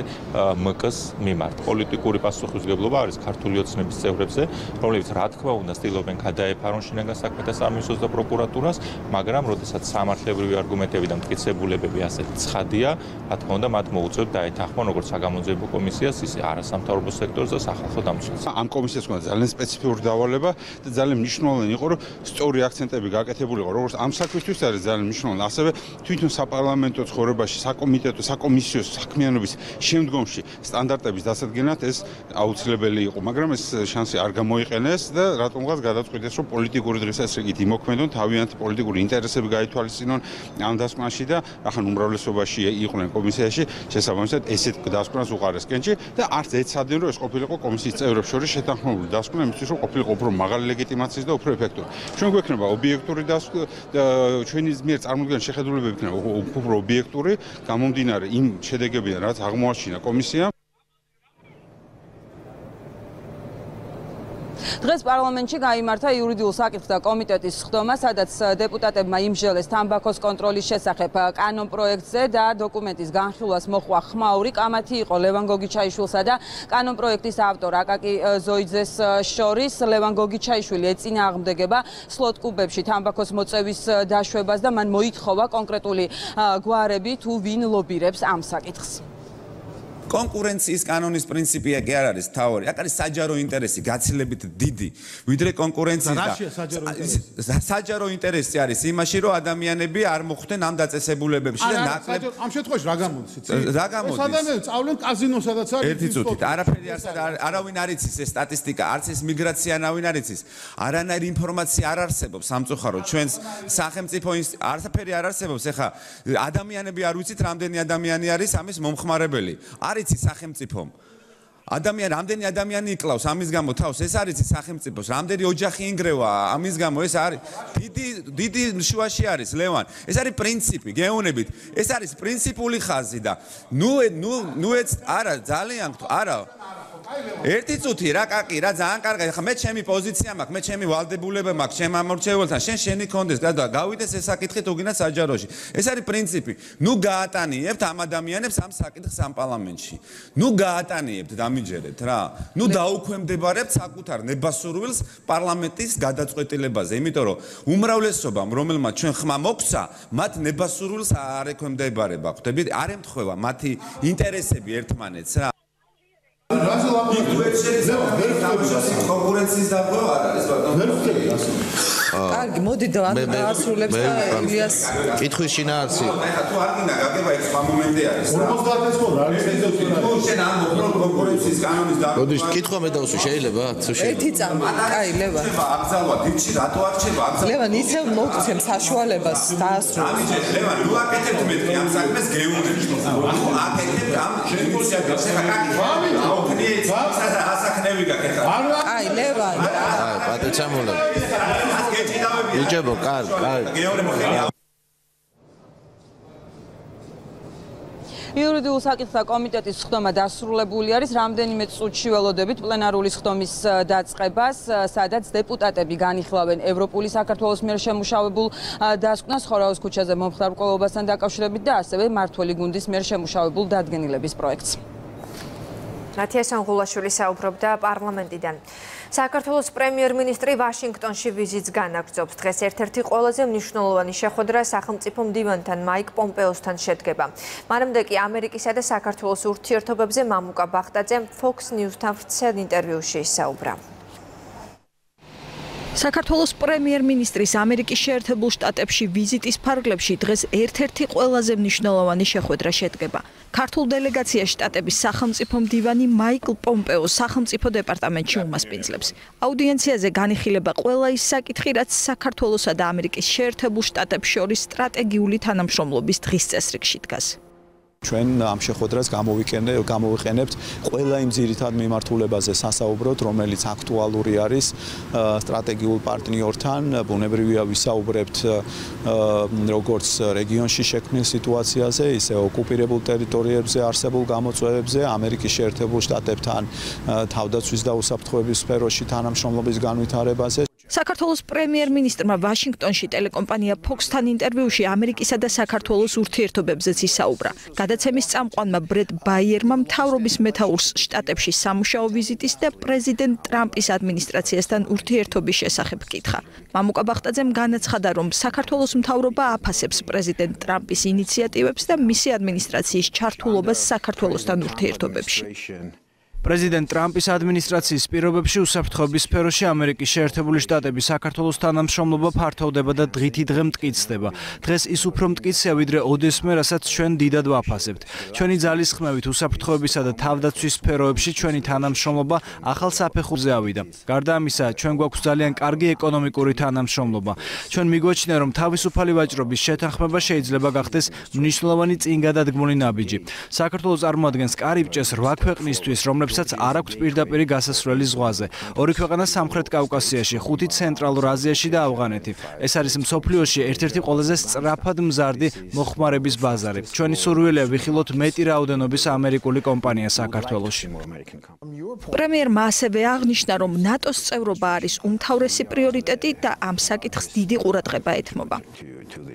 მკ-ს მიმართ. პოლიტიკური პასუხისმგებლობა არის ქართული ოცნების წევრებზე, რომლებიც რა თქმა უნდა ცდილობენ გადაეფარონ შინაგან საქმეთა სამინისტროს და პროკურატურას, მაგრამ როდესაც სამართლებრივი არგუმენტები და მტკიცებულებები ასეთ ცხადია, რა თქმა უნდა, მათ მოუწევთ დაეთანხმონ როგორც საგამოძიებო კომისიას, ისე არასამთავრობო სექტორს და სახალხო დამცველს. ამ კომისიას ქონდა ძალიან სპეციფიკური დავალება და ძალიან მნიშვნელოვანი იყო, რომ სწორი აქცენტები გაკეთებულიყო, როგორც ამ საქმისთვის არის ძალიან მნიშვნელოვანი, ასევე თვითონ საპარლამენტო ცხოვრებაში, საკომიტეტო, საკომისიო საქმიანობის შემდგომში სტანდარტების დასადგენად ეს აუცილებელი იყო, მაგრამ ეს შანსი არ გამოიყენეს და რატომღაც გადაწყვიტეს, რომ პოლიტიკური დღესასწაულით იმოქმედონ თავიანთი პოლიტიკური ინტერესები გაითვალისწინონ ჩაედინონ ამ დასკვნაში და ახლა უმრავლესობაში იყვნენ კომისიაში შესაბამისად ესეთ დასკვნას უყარესკენში და არც ეცადნენ რომ ეს ყოფილიყო კომისიის წევრებს შორის შეთანხმებული დასკვნა იმისთვის რომ ყოფილიყო უფრო მაღალი ლეგიტიმაციის და უფრო ეფექტური. ჩვენ გვექნება ობიექტური დასკვნა ჩვენი მიერ წარმოქმნილი შეხედულებები იქნება უფრო ობიექტური გამომდინარე იმ შედეგებიდან რაც აღმოაჩინა კომისიამ დღეს პარლამენტში გამართა იურიდიულ საკითხთა კომიტეტის სხდომა, სადაც დეპუტატებმა იმჟელეს თამბაქოს კონტროლის შესახებ კანონ პროექტზე და დოკუმენტის განხილვას მოხვა ხმაური კამათი იყო ლევან გოგიჩაიშვილსა და კანონ პროექტის ავტორ აკაკი ზოიძეს შორის ლევან გოგიჩაიშვილი ეწინააღმდეგება სლოტ კუბებში თამბაქოს მოწევის დაშვებას და მან მოითხოვა კონკრეტული გვარები თუ ვინ ლობირებს ამ საკითხს. კონკურენციის კანონის პრინციპია კი არ არის თავი. აქ არის საჯარო ინტერესი გაცილებით დიდი, ვიდრე კონკურენციის და საჯარო ინტერესი არის იმაში, რომ ადამიანები არ მოხვდნენ ამ დაწესებულებებში და ნაკლებ ამ შემთხვევაში რა გამოდის? რა გამოდის? ადამიანები წავლენ კაზინო სადაც არის. ერთი წუთით, არაფერი არ არავინ არ იცის ეს სტატისტიკა, არც ეს მიგრაცია არავინ არ იცის. არანაირი ინფორმაცია არ არსებობს სამწუხაროდ ჩვენს სახელმწიფო არაფერი არ არსებობს. ეხა ადამიანები არ ვიცით რამდენი ადამიანი არის ამის მომხმარებელი. არის იცი სახელმწიფომ? ადამიანი რამდენი ადამიანი იკლავს ამის გამო? თავს ეს არის იცი სახელმწიფოს. რამდენი ოჯახი ინგრევა ამის გამო? ეს არის დიდი დიდი შუაში არის ლევან. ეს არის პრინციპი გეუნებით ეს არის პრინციპული ხაზი და ნუ ნუ ნუ ეს არა ძალიან არა ერთი წუთი რა კაკი რა ძალიან კარგი. ხა მე ჩემი პოზიცია მაქვს მე ჩემი ვალდებულება მაქვს ჩემ ამორჩეულთან შენ შენი კონდეს. და გავიდეს ეს საკითხი თუ გინდა საჯაროში. ეს არის პრინციპი. ნუ გაატანიებთ ამ ადამიანებს ამ საკითხს ამ პარლამენტში. ნუ გაატანიებთ დამიჯერეთ რა. ნუ დაუქვემდებარებთ საკუთარ ნებასურვილს პარლამენტის გადაწყვეტილებაზე. იმიტომ რომ უმრავლესობამ რომელმაც ჩვენ ხმა მოგცა მათ ნებასურვილს არ ექვემდებარება. ხვდებით? არ ემთხვევა. მათი ინტერესები ერთმანეთს რა რაზე ლაპარაკობთ? კონკურენციის დაბლო არ არის ბატონო. ვერ ასე. კარგი, მოდი და ასრულებს და ილიას კითხვის შინაარსი. ეხლა თუ არ გინდა გაგება ეს სხვა მომენტი არის. 50-ის ხო რა არის ეს თუ შენ ამ კონკურენციის კანონის დაბლო. მოდი კითხვა მე დავსვი შეიძლება? თუ შეიძლება. ერთი წამი. კაი, ლევა. აბზალვა დიჩი რატო არჩება აბზალვა? ლევან ისე მოგცემ საშუალებას დაასრულო. ამიჯერ ლევან ნუ აკეთებ მეთქი ამ საქმეს გეუნებს. ნუ აკეთებ ამ ინიციატივას. ეხლა კაკი. სადა ასახნევი გაკეთა. აი ლევან. აი პატეცამულა. იჯებო, კარგ, კარგ. გეონე მოხერია. იურიდიულ საკითხთა კომიტეტის სხდომა დასრულებული არის. რამდენიმე წუთში ველოდებით პლენარული სხდომის დაწყებას, სადაც დეპუტატები განიხილავენ ევროპული საქართველოს მიერ შემუშავებულ დასკვნას ხორაუს ქუჩაზე მომხდარ მკვლელობასთან დაკავშირებით და ასევე მართველი გუნდის მიერ შემუშავებულ დადგენილების პროექტს. ნათია სანგულაშვილი საუბრობდა პარლამენტიდან. საქართველოს პრემიერ-მინისტრი ვაშინგტონში ვიზიტს განაგრძობს. დღეს ერთ-ერთი ყველაზე მნიშვნელოვანი შეხვედრა სახელმწიფო მდივანთან მაიკ პომპეოსთან შედგება. მანამდე კი ამერიკისა და საქართველოს ურთიერთობებზე მამუკა ბახტაძე Fox News-თან ვრცელ ინტერვიუში ისაუბრა. საქართველოს პრემიერ-მინისტრის ამერიკის შეერთებულ შტატებში ვიზიტის ფარგლებში დღეს ერთ-ერთი ყველაზე მნიშვნელოვანი შეხვედრა შედგება. ქართულ დელეგაციაში შტატების სახელმწიფო მდივანი მაიკლ პომპეო სახელმწიფო დეპარტამენტში უმასპინძლებს. აუდიენციაზე განიხილება ყველა ის საკითხი, რაც საქართველოსა და ამერიკის შეერთებულ შტატებს შორის სტრატეგიული თანამშრომლობის დღის წესრიგში დგას. ჩვენ ამ შეხვედრას გამოვიკენე გამოვიყენებთ ყველა იმ ძირითად მიმართულებაზე სასაუბროთ, რომელიც აქტუალური არის სტრატეგიულ პარტნიორთან, ბუნებრივია ვისაუბრებთ როგორც რეგიონში შექმნილ სიტუაციაზე, ისე ოკუპირებულ ტერიტორიებზე არსებულ გამოწვევებზე, ამერიკის შეერთებულ შტატებთან თავდაცვის და უსაფრთხოების სფეროში თანამშრომლობის განვითარებაზე. საქართველოს პრემიერ-მინისტრმა ვაშინგტონში ტელეკომპანია Fox-თან ინტერვიუში ამერიკისა და საქართველოს ურთიერთობებზეც ისაუბრა. გადაცემის წამყვანმა ბრედ ბაიერმა მთავრობის მეთაურს შტატებში სამუშაო ვიზიტის და პრეზიდენტ ტრამპის ადმინისტრაციასთან ურთიერთობის შესახებ კითხა. მამუკა ბახტაძემ განაცხადა, რომ საქართველოს მთავრობა აფასებს პრეზიდენტ ტრამპის ინიციატივებს და მისი ადმინისტრაციის ჩართულობას საქართველოსთან ურთიერთობებში. პრეზიდენტ ტრამპის ადმინისტრაციის პირობებში უსაფრთხოების სფეროში ამერიკის შეერთებული შტატების საქართველოს თანამშრომლობა ფართოვდება და დღითი დღე მტკიცდება. დღეს ის უფრო მტკიცია ვიდრე ოდესმე, რასაც ჩვენ დიდად ვაფასებთ. ჩვენი ძალისხმევით უსაფრთხოებისა და თავდაცვის სფეროებში ჩვენი თანამშრომლობა ახალ საფეხურზე ავიდა. გარდა ამისა, ჩვენ გვაქვს ძალიან კარგი ეკონომიკური თანამშრომლობა. ჩვენ მიგვაჩნია, რომ თავისუფალი ვაჭრობის შეთანხმება შეიძლება გახდეს მნიშვნელოვანი წინგადადგმული ნაბიჯი. საქართველოს წარმოადგენს კარიბჭეს 8 ქვეყნისთვის, რომლებსაც რომლებსაც არ აქვთ პირდაპირი გასასვლელი ზღვაზე. ორი ქვეყანა სამხრეთ კავკასიაში, ხუთი ცენტრალურ აზიაში და ავღანეთი. ეს არის მსოფლიოში ერთ-ერთი ყველაზე სწრაფად მზარდი მოხმარების ბაზარი. ჩვენი სურვილია ვიხილოთ მეტი რაოდენობის ამერიკული კომპანია საქართველოში. პრემიერმა ასევე აღნიშნა, რომ ნატოს წევრობა არის უმთავრესი პრიორიტეტი და ამ საკითხს დიდი ყურადღება ეთმობა.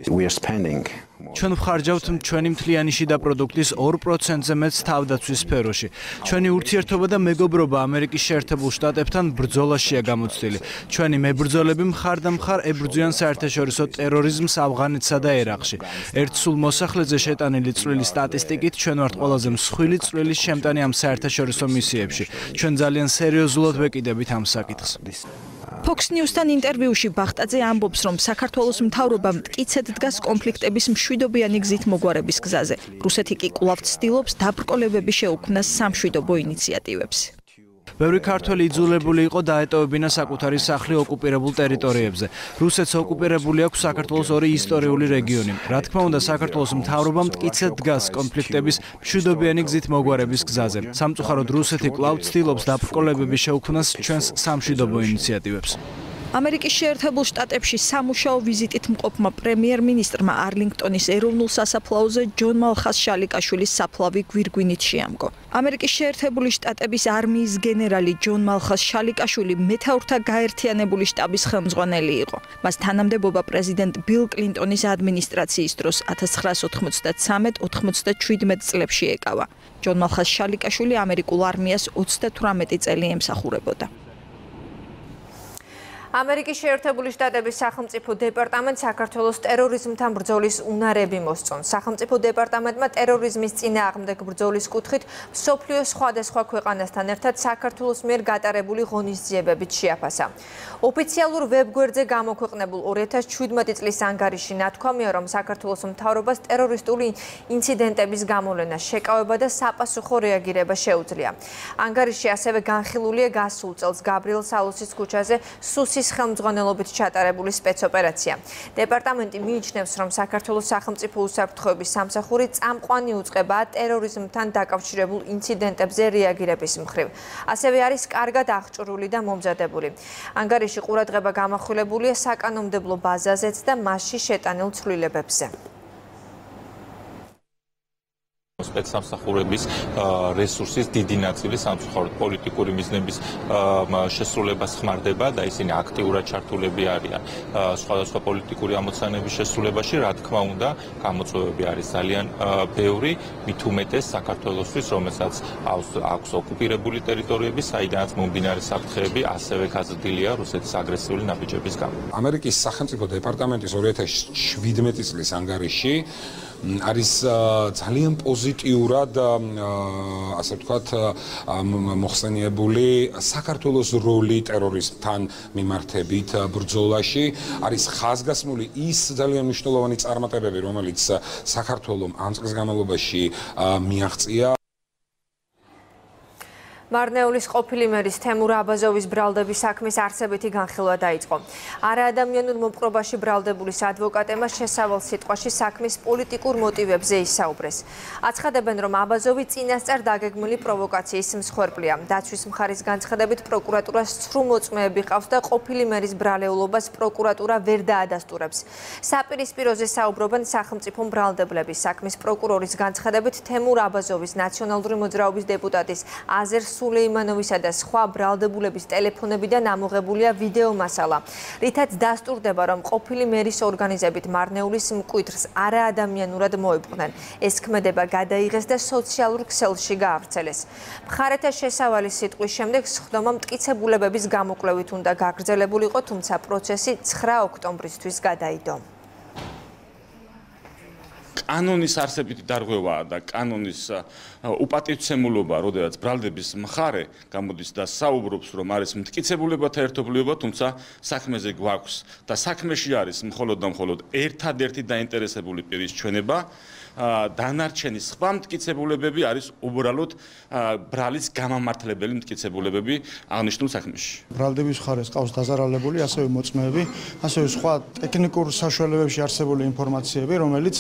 We are spending ჩვენ ვხარჯავთ ჩვენი მთლიანი შიდა პროდუქტის 2%-ზე მეტს თავდაცვის სფეროში. ჩვენი ურთიერთობა და მეგობრობა ამერიკის შეერთებულ შტატებთან ბრძოლაშია გამოცდილი. ჩვენი მებრძოლები მხარდამხარ ებრძვიან საერთაშორისო ტერორიზმს ავღანეთსა და ერაყში. ერთ სულ მოსახლეზე შეტანილი წვლილი სტატისტიკით ჩვენ ვართ ყველაზე მსხვილი წვლილის შემტანი ამ საერთაშორისო მისიებში. ჩვენ ძალიან სერიოზულად ვეკიდებით ამ საკითხს. Fox News-თან ინტერვიუში ბახტაძე ამბობს, რომ საქართველოს მთავრობა მტკიცედ დგას კონფლიქტების მშვიდობიანი გზით მოგვარების გზაზე. რუსეთი კი კვლავ ცდილობს დაბრკოლებები შეუქმნას სამშვიდობო ინიციატივებს. ბევრი ქართველი იძულებული იყო დაეტოვებინა საკუთარი სახლი ოკუპირებულ ტერიტორიებზე. რუსეთს ოკუპირებული აქვს საქართველოს ორი ისტორიული რეგიონი. რა თქმა უნდა, საქართველოს მთავრობა მტკიცედ დგას კონფლიქტების მშვიდობიანი გზით მოგვარების გზაზე. სამწუხაროდ რუსეთი კვლავ ცდილობს დაბრკოლებები შეუქმნას ჩვენს სამშვიდობო ინიციატივებს. ამერიკის შეერთებულ შტატებში სამუშაო ვიზიტით მყოფმა პრემიერ-მინისტრმა არლინგტონის ეროვნულ სასაფლაოზე ჯონ მალხას შალიკაშვილის საფლავი გვირგვინით შეამგო. ამერიკის შეერთებული შტატების არმიის გენერალი ჯონ მალხას შალიკაშვილი მეთაურთა გაერთიანებული შტაბის ხელმძღვანელი იყო. მას თანამდებობა პრეზიდენტ ბილ კლინტონის ადმინისტრაციის დროს 1993-97 წლებში ეკავა. ჯონ მალხას შალიკაშვილი ამერიკულ არმიას 38 წელი ემსახურებოდა. ამერიკის შეერთებული შტატების სახელმწიფო დეპარტამენტს საქართველოს ტერორიზმთან ბრძოლის უნარები მოსწონს. სახელმწიფო დეპარტამენტმა ტერორიზმის წინააღმდეგ ბრძოლის კუთხით სოფლიოს სხვადასხვა ქვეყანასთან ერთად საქართველოს მიერ გატარებული ღონისძიებებით შეაფასა. ოფიციალურ ვებგვერდზე გამოქვეყნებულ 2017 წლის ანგარიში ნათქვამია, რომ საქართველოს მთავრობას ტერორისტული ინციდენტების გამოვლენა, შეკავება და საპასუხო რეაგირება შეუძლია. ანგარიში ასევე განხილულია გასულ წელს გაბრიელ სალოსის ქუჩაზე სუსის ministris ხელმძღვანელობით ჩატარებული სპეცოპერაცია. დეპარტამენტი მიიჩნევს, რომ საქართველოს სახელმწიფო უსაფრთხოების სამსახური წამყვანი უწყება ტერორიზმთან დაკავშირებულ ინციდენტებზე რეაგირების მხრივ. ასევე არის კარგად აღჭურვილი და მომზადებული. ანგარიში ყურადღება გამახვილებულია საკანონმდებლო ბაზაზეც და მასში შეტანილ ცვლილებებზე. სპეცსამსახურების რესურსის დიდი ნაწილი სამწუხაროდ პოლიტიკური მიზნების შესრულებას ხმარდება და ისინი აქტიურად ჩართულები არიან. სხვადასხვა პოლიტიკური ამოცანების შესრულებაში, რა თქმა უნდა, გამოწვევები არის ძალიან ბევრი, მით უმეტეს საქართველოსთვის, რომელსაც აქვს ოკუპირებული ტერიტორიები, საიდანაც მომდინარე საფრთხეები ასევე გაზრდილია რუსეთის აგრესიული ნაბიჯების გამო. ამერიკის სახელმწიფო დეპარტამენტის 2017 წლის ანგარიში არის ძალიან პოზიტიურად ასე ვთქვათ მოხსენიებული საქართველოს როლი ტერორიზმთან მიმართებით ბრძოლაში. არის ხაზგასმული ის ძალიან მნიშვნელოვანი წარმატებები რომელიც საქართველოს ამ წლის განმავლობაში მიაღწია მარნეულის ყოფილი მერის თემურ აბაზოვის ბრალდების საქმის არსებითი განხილვა დაიწყო. არაადამიანურ მომპყრობაში ბრალდებულის ადვოკატებმა შესავალ სიტყვაში საქმის პოლიტიკურ მოტივებზე ისაუბრეს. აცხადებენ, რომ აბაზოვი წინასწარ დაგეგმილი პროვოკაციის მსხვერპლია. დაცვის მხარის განცხადებით პროკურატურას ცრუ მოწმეები ყავს და ყოფილი მერის ბრალეულობას პროკურატურა ვერ დაადასტურებს. საპირისპიროზე საუბრობენ სახელმწიფო ბრალდებლების საქმის პროკურორის განცხადებით თემურ აბაზოვის ნაციონალური მოძრაობის დეპუტატის აზერ სულეიმანოვისა და სხვა ბრალდებულების ტელეფონებიდან ამოღებულია ვიდეო მასალა, რითაც დასტურდება, რომ ყოფილი მერის ორგანიზებით მარნეულის მკვიდრს არაადამიანურად მოიპყნენ. ეს ქმედება გადაიღეს და სოციალურ ქსელში გაავრცელეს. მხარეთა შესავალი სიტყვის შემდეგ სხდომა მტკიცებულებების გამოკვლევით უნდა გაგრძელებულიყო, თუმცა პროცესი 9 ოქტომბრისთვის გადაიდო. კანონის არსებითი დარღვევაა და კანონის უპატივცემულობა, როდესაც ბრალდების მხარე გამოდის და საუბრობს, რომ არის მტკიცებულებათა ერთობლიობა, თუმცა საქმეზე გვაქვს და საქმეში არის მხოლოდ და მხოლოდ ერთადერთი დაინტერესებული პირის ჩვენება დანარჩენი სხვა მტკიცებულებები არის უბრალოდ ბრალის გამამართლებელი მტკიცებულებები აღნიშნულ საქმეში. ბრალდების მხარეს ყავს დაზარალებული ასევე მოწმეები, ასევე სხვა ტექნიკურ საშუალებებში არსებული ინფორმაციები, რომელიც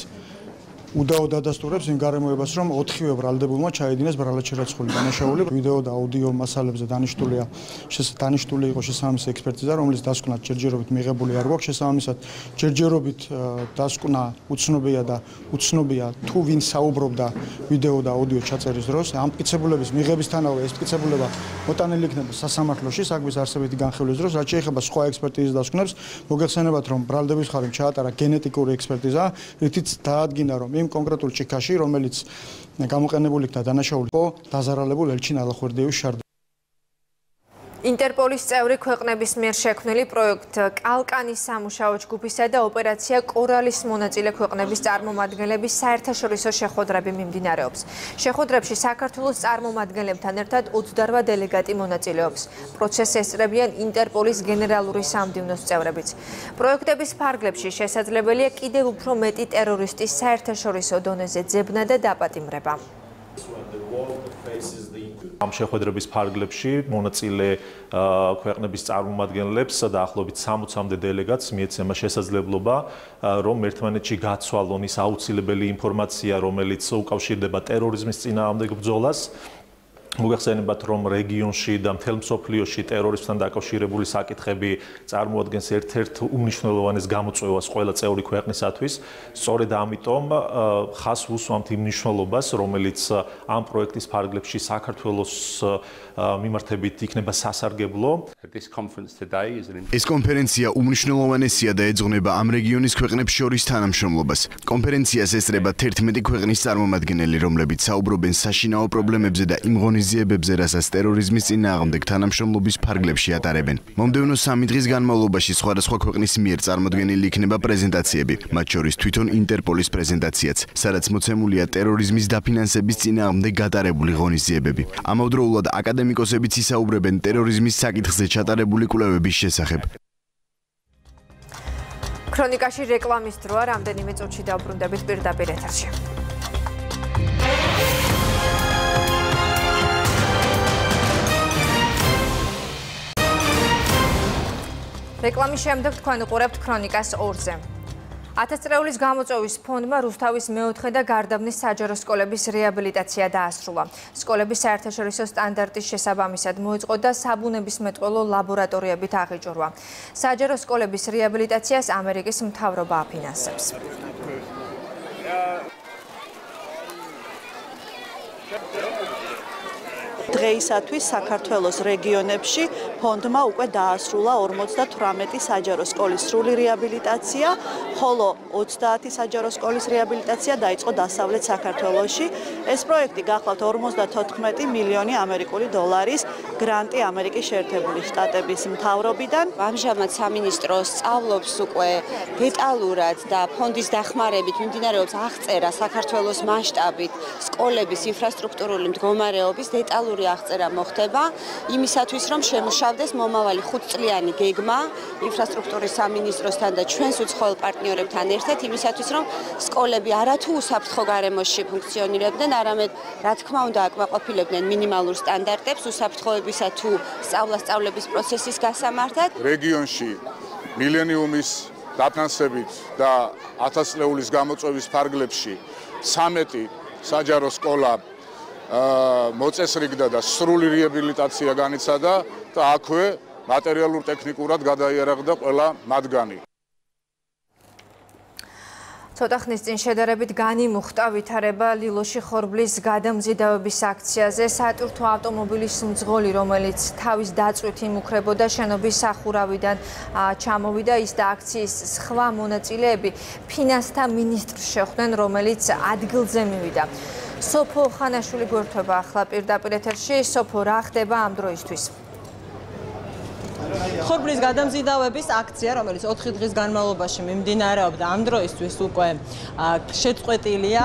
უდაო დადასტურებს იმ გარემოებას, რომ 4-ვე ბრალდებულმა ჩაედინეს ბრალაჩერაცხული დანაშაული. ვიდეო და აუდიო მასალებზე დანიშნულია შესანიშნული იყო შესაბამისი ექსპერტიზა, რომელიც დასკვნად ჯერჯერობით მიღებული არ გვაქვს. შესაბამისად, ჯერჯერობით დასკვნა უცნობია და უცნობია თუ ვინ საუბრობდა ვიდეო და აუდიო ჩაწერის დროს. ამ მტკიცებულების მიღებისთანავე ეს მტკიცებულება მოტანილი იქნება სასამართლოში, საქმის არსებითი განხილვის დროს, რაც შეეხება სხვა ექსპერტიზის დასკვნებს, მოგეხსენებათ, რომ ბრალდების ხარიმ ჩაატარა გენეტიკური ექსპერტიზა, რითიც დაადგინა, რომ იმ კონკრეტულ ჩიქაში, რომელიც გამოყენებული იქნა დანაშაული, ხო, დაზარალებულ ელჩინ ალახვერდიევის შარდ ინტერპოლის წევრი ქვეყნების მიერ შექმნილი პროექტ კალკანის სამუშაო ჯგუფისა და ოპერაცია კორალის მონაწილე ქვეყნების წარმომადგენლების საერთაშორისო შეხვედრები მიმდინარეობს. შეხვედრებში საქართველოს წარმომადგენლებთან ერთად 28 დელეგატი მონაწილეობს. პროცესს ესწრებიან ინტერპოლის გენერალური სამდივნოს წევრებიც. პროექტების ფარგლებში შესაძლებელია კიდევ უფრო მეტი ტერორისტის საერთაშორისო დონეზე ძებნა და დაპატიმრება. ამ შეხვედრების ფარგლებში მონაწილე ქვეყნების წარმომადგენლებს დაახლოებით 60-მდე დელეგატს მიეცემა შესაძლებლობა რომ ერთმანეთში გაცვალონ ის აუცილებელი ინფორმაცია რომელიც უკავშირდება ტერორიზმის წინააღმდეგ ბრძოლას მოგეხსენებათ რომ რეგიონში და მთელ მსოფლიოში ტერორიზმთან დაკავშირებული საკითხები წარმოადგენს ერთ-ერთ უმნიშვნელოვანეს გამოწვევას ყველა წევრი ქვეყნისათვის. სწორედ ამიტომ ხას უსვამთ იმ მნიშვნელობას, რომელიც ამ პროექტის ფარგლებში საქართველოს მიმართებით იქნება სასარგებლო. ეს კონფერენცია უმნიშვნელოვანესია და ეძღვნება ამ რეგიონის ქვეყნებს შორის თანამშრომლობას. კონფერენციას ესწრება 11 ქვეყნის წარმომადგენელი, რომლებიც საუბრობენ საშინაო პრობლემებზე და იმ ღონისძიებებზე, რასაც ტერორიზმის წინააღმდეგ თანამშრომლობის ფარგლებში ატარებენ. მომდევნო 3 დღის განმავლობაში სხვადასხვა ქვეყნის მიერ წარმოდგენილი იქნება პრეზენტაციები, მათ შორის თვითონ ინტერპოლის პრეზენტაციაც, სადაც მოცემულია ტერორიზმის დაფინანსების წინააღმდეგ გატარებული ღონისძიებები. ამავდროულად აკადემ აკადემიკოსებიც ისაუბრებენ ტერორიზმის საკითხზე ჩატარებული კვლევების შესახებ. ქრონიკაში რეკლამის დროა, რამდენიმე წუთში დავბრუნდებით პირდაპირ ეთერში. რეკლამის შემდეგ თქვენ უყურებთ ქრონიკას 2-ზე. ათასწლეულის გამოწვევის ფონდმა რუსთავის მეოთხე და გარდაბნის საჯარო სკოლების რეაბილიტაცია დაასრულა. სკოლების საერთაშორისო სტანდარტის შესაბამისად მოეწყო და საბუნების მეტყველო ლაბორატორიებით აღიჭურვა. საჯარო სკოლების რეაბილიტაციას ამერიკის მთავრობა აფინანსებს. დღეისათვის საქართველოს რეგიონებში ფონდმა უკვე დაასრულა 58 საჯარო სკოლის სრული რეაბილიტაცია, ხოლო 30 საჯარო სკოლის რეაბილიტაცია დაიწყო დასავლეთ საქართველოში. ეს პროექტი გახლავთ 54 მილიონი ამერიკული დოლარის გრანტი ამერიკის შეერთებული შტატების მთავრობიდან. ამჟამად სამინისტრო სწავლობს უკვე დეტალურად და ფონდის დახმარებით მიმდინარეობს აღწერა საქართველოს მასშტაბით სკოლების ინფრასტრუქტურული მდგომარეობის დეტალური აღწერა მოხდება. იმისათვის რომ შემუშავდეს მომავალი 5 წლიანი გეგმა ინფრასტრუქტურის სამინისტროსთან და ჩვენს უცხოელ პარტნიორებთან ერთად იმისათვის რომ სკოლები არათუ უსაფრთხო გარემოში ფუნქციონირებდნენ არამედ რა თქმა უნდა აკმაყოფილებდნენ მინიმალურ სტანდარტებს უსაფრთხოებისა თუ სწავლა-სწავლების პროცესის გასამართად. რეგიონში მილენიუმის დაფინანსებით და ათასწლეულის გამოწვევის ფარგლებში 13 საჯარო სკოლა მოწესრიგდა და სრული რეაბილიტაცია განიცადა და აქვე მატერიალურ ტექნიკურად გადაიარაღდა ყველა მათგანი. ცოტა ხნის წინ შედარებით განიმუხტა ვითარება ლილოში ხორბლის გადამზიდავების აქციაზე სატურთო ავტომობილის მძღოლი რომელიც თავის დაწვით იმუქრებოდა შენობის სახურავიდან ჩამოვიდა ის და აქციის სხვა მონაწილეები ფინანსთა მინისტრს შეხვდნენ რომელიც ადგილზე მივიდა სოფო ხანაშვილი გვერდება ახლა პირდაპირ ეთერში. სოფო, რა ხდება ამ დროისთვის? ხორბლის გადამზიდავების აქცია, რომელიც 4 დღის განმავლობაში მიმდინარეობდა, ამ დროისთვის უკვე შეწყვეტილია.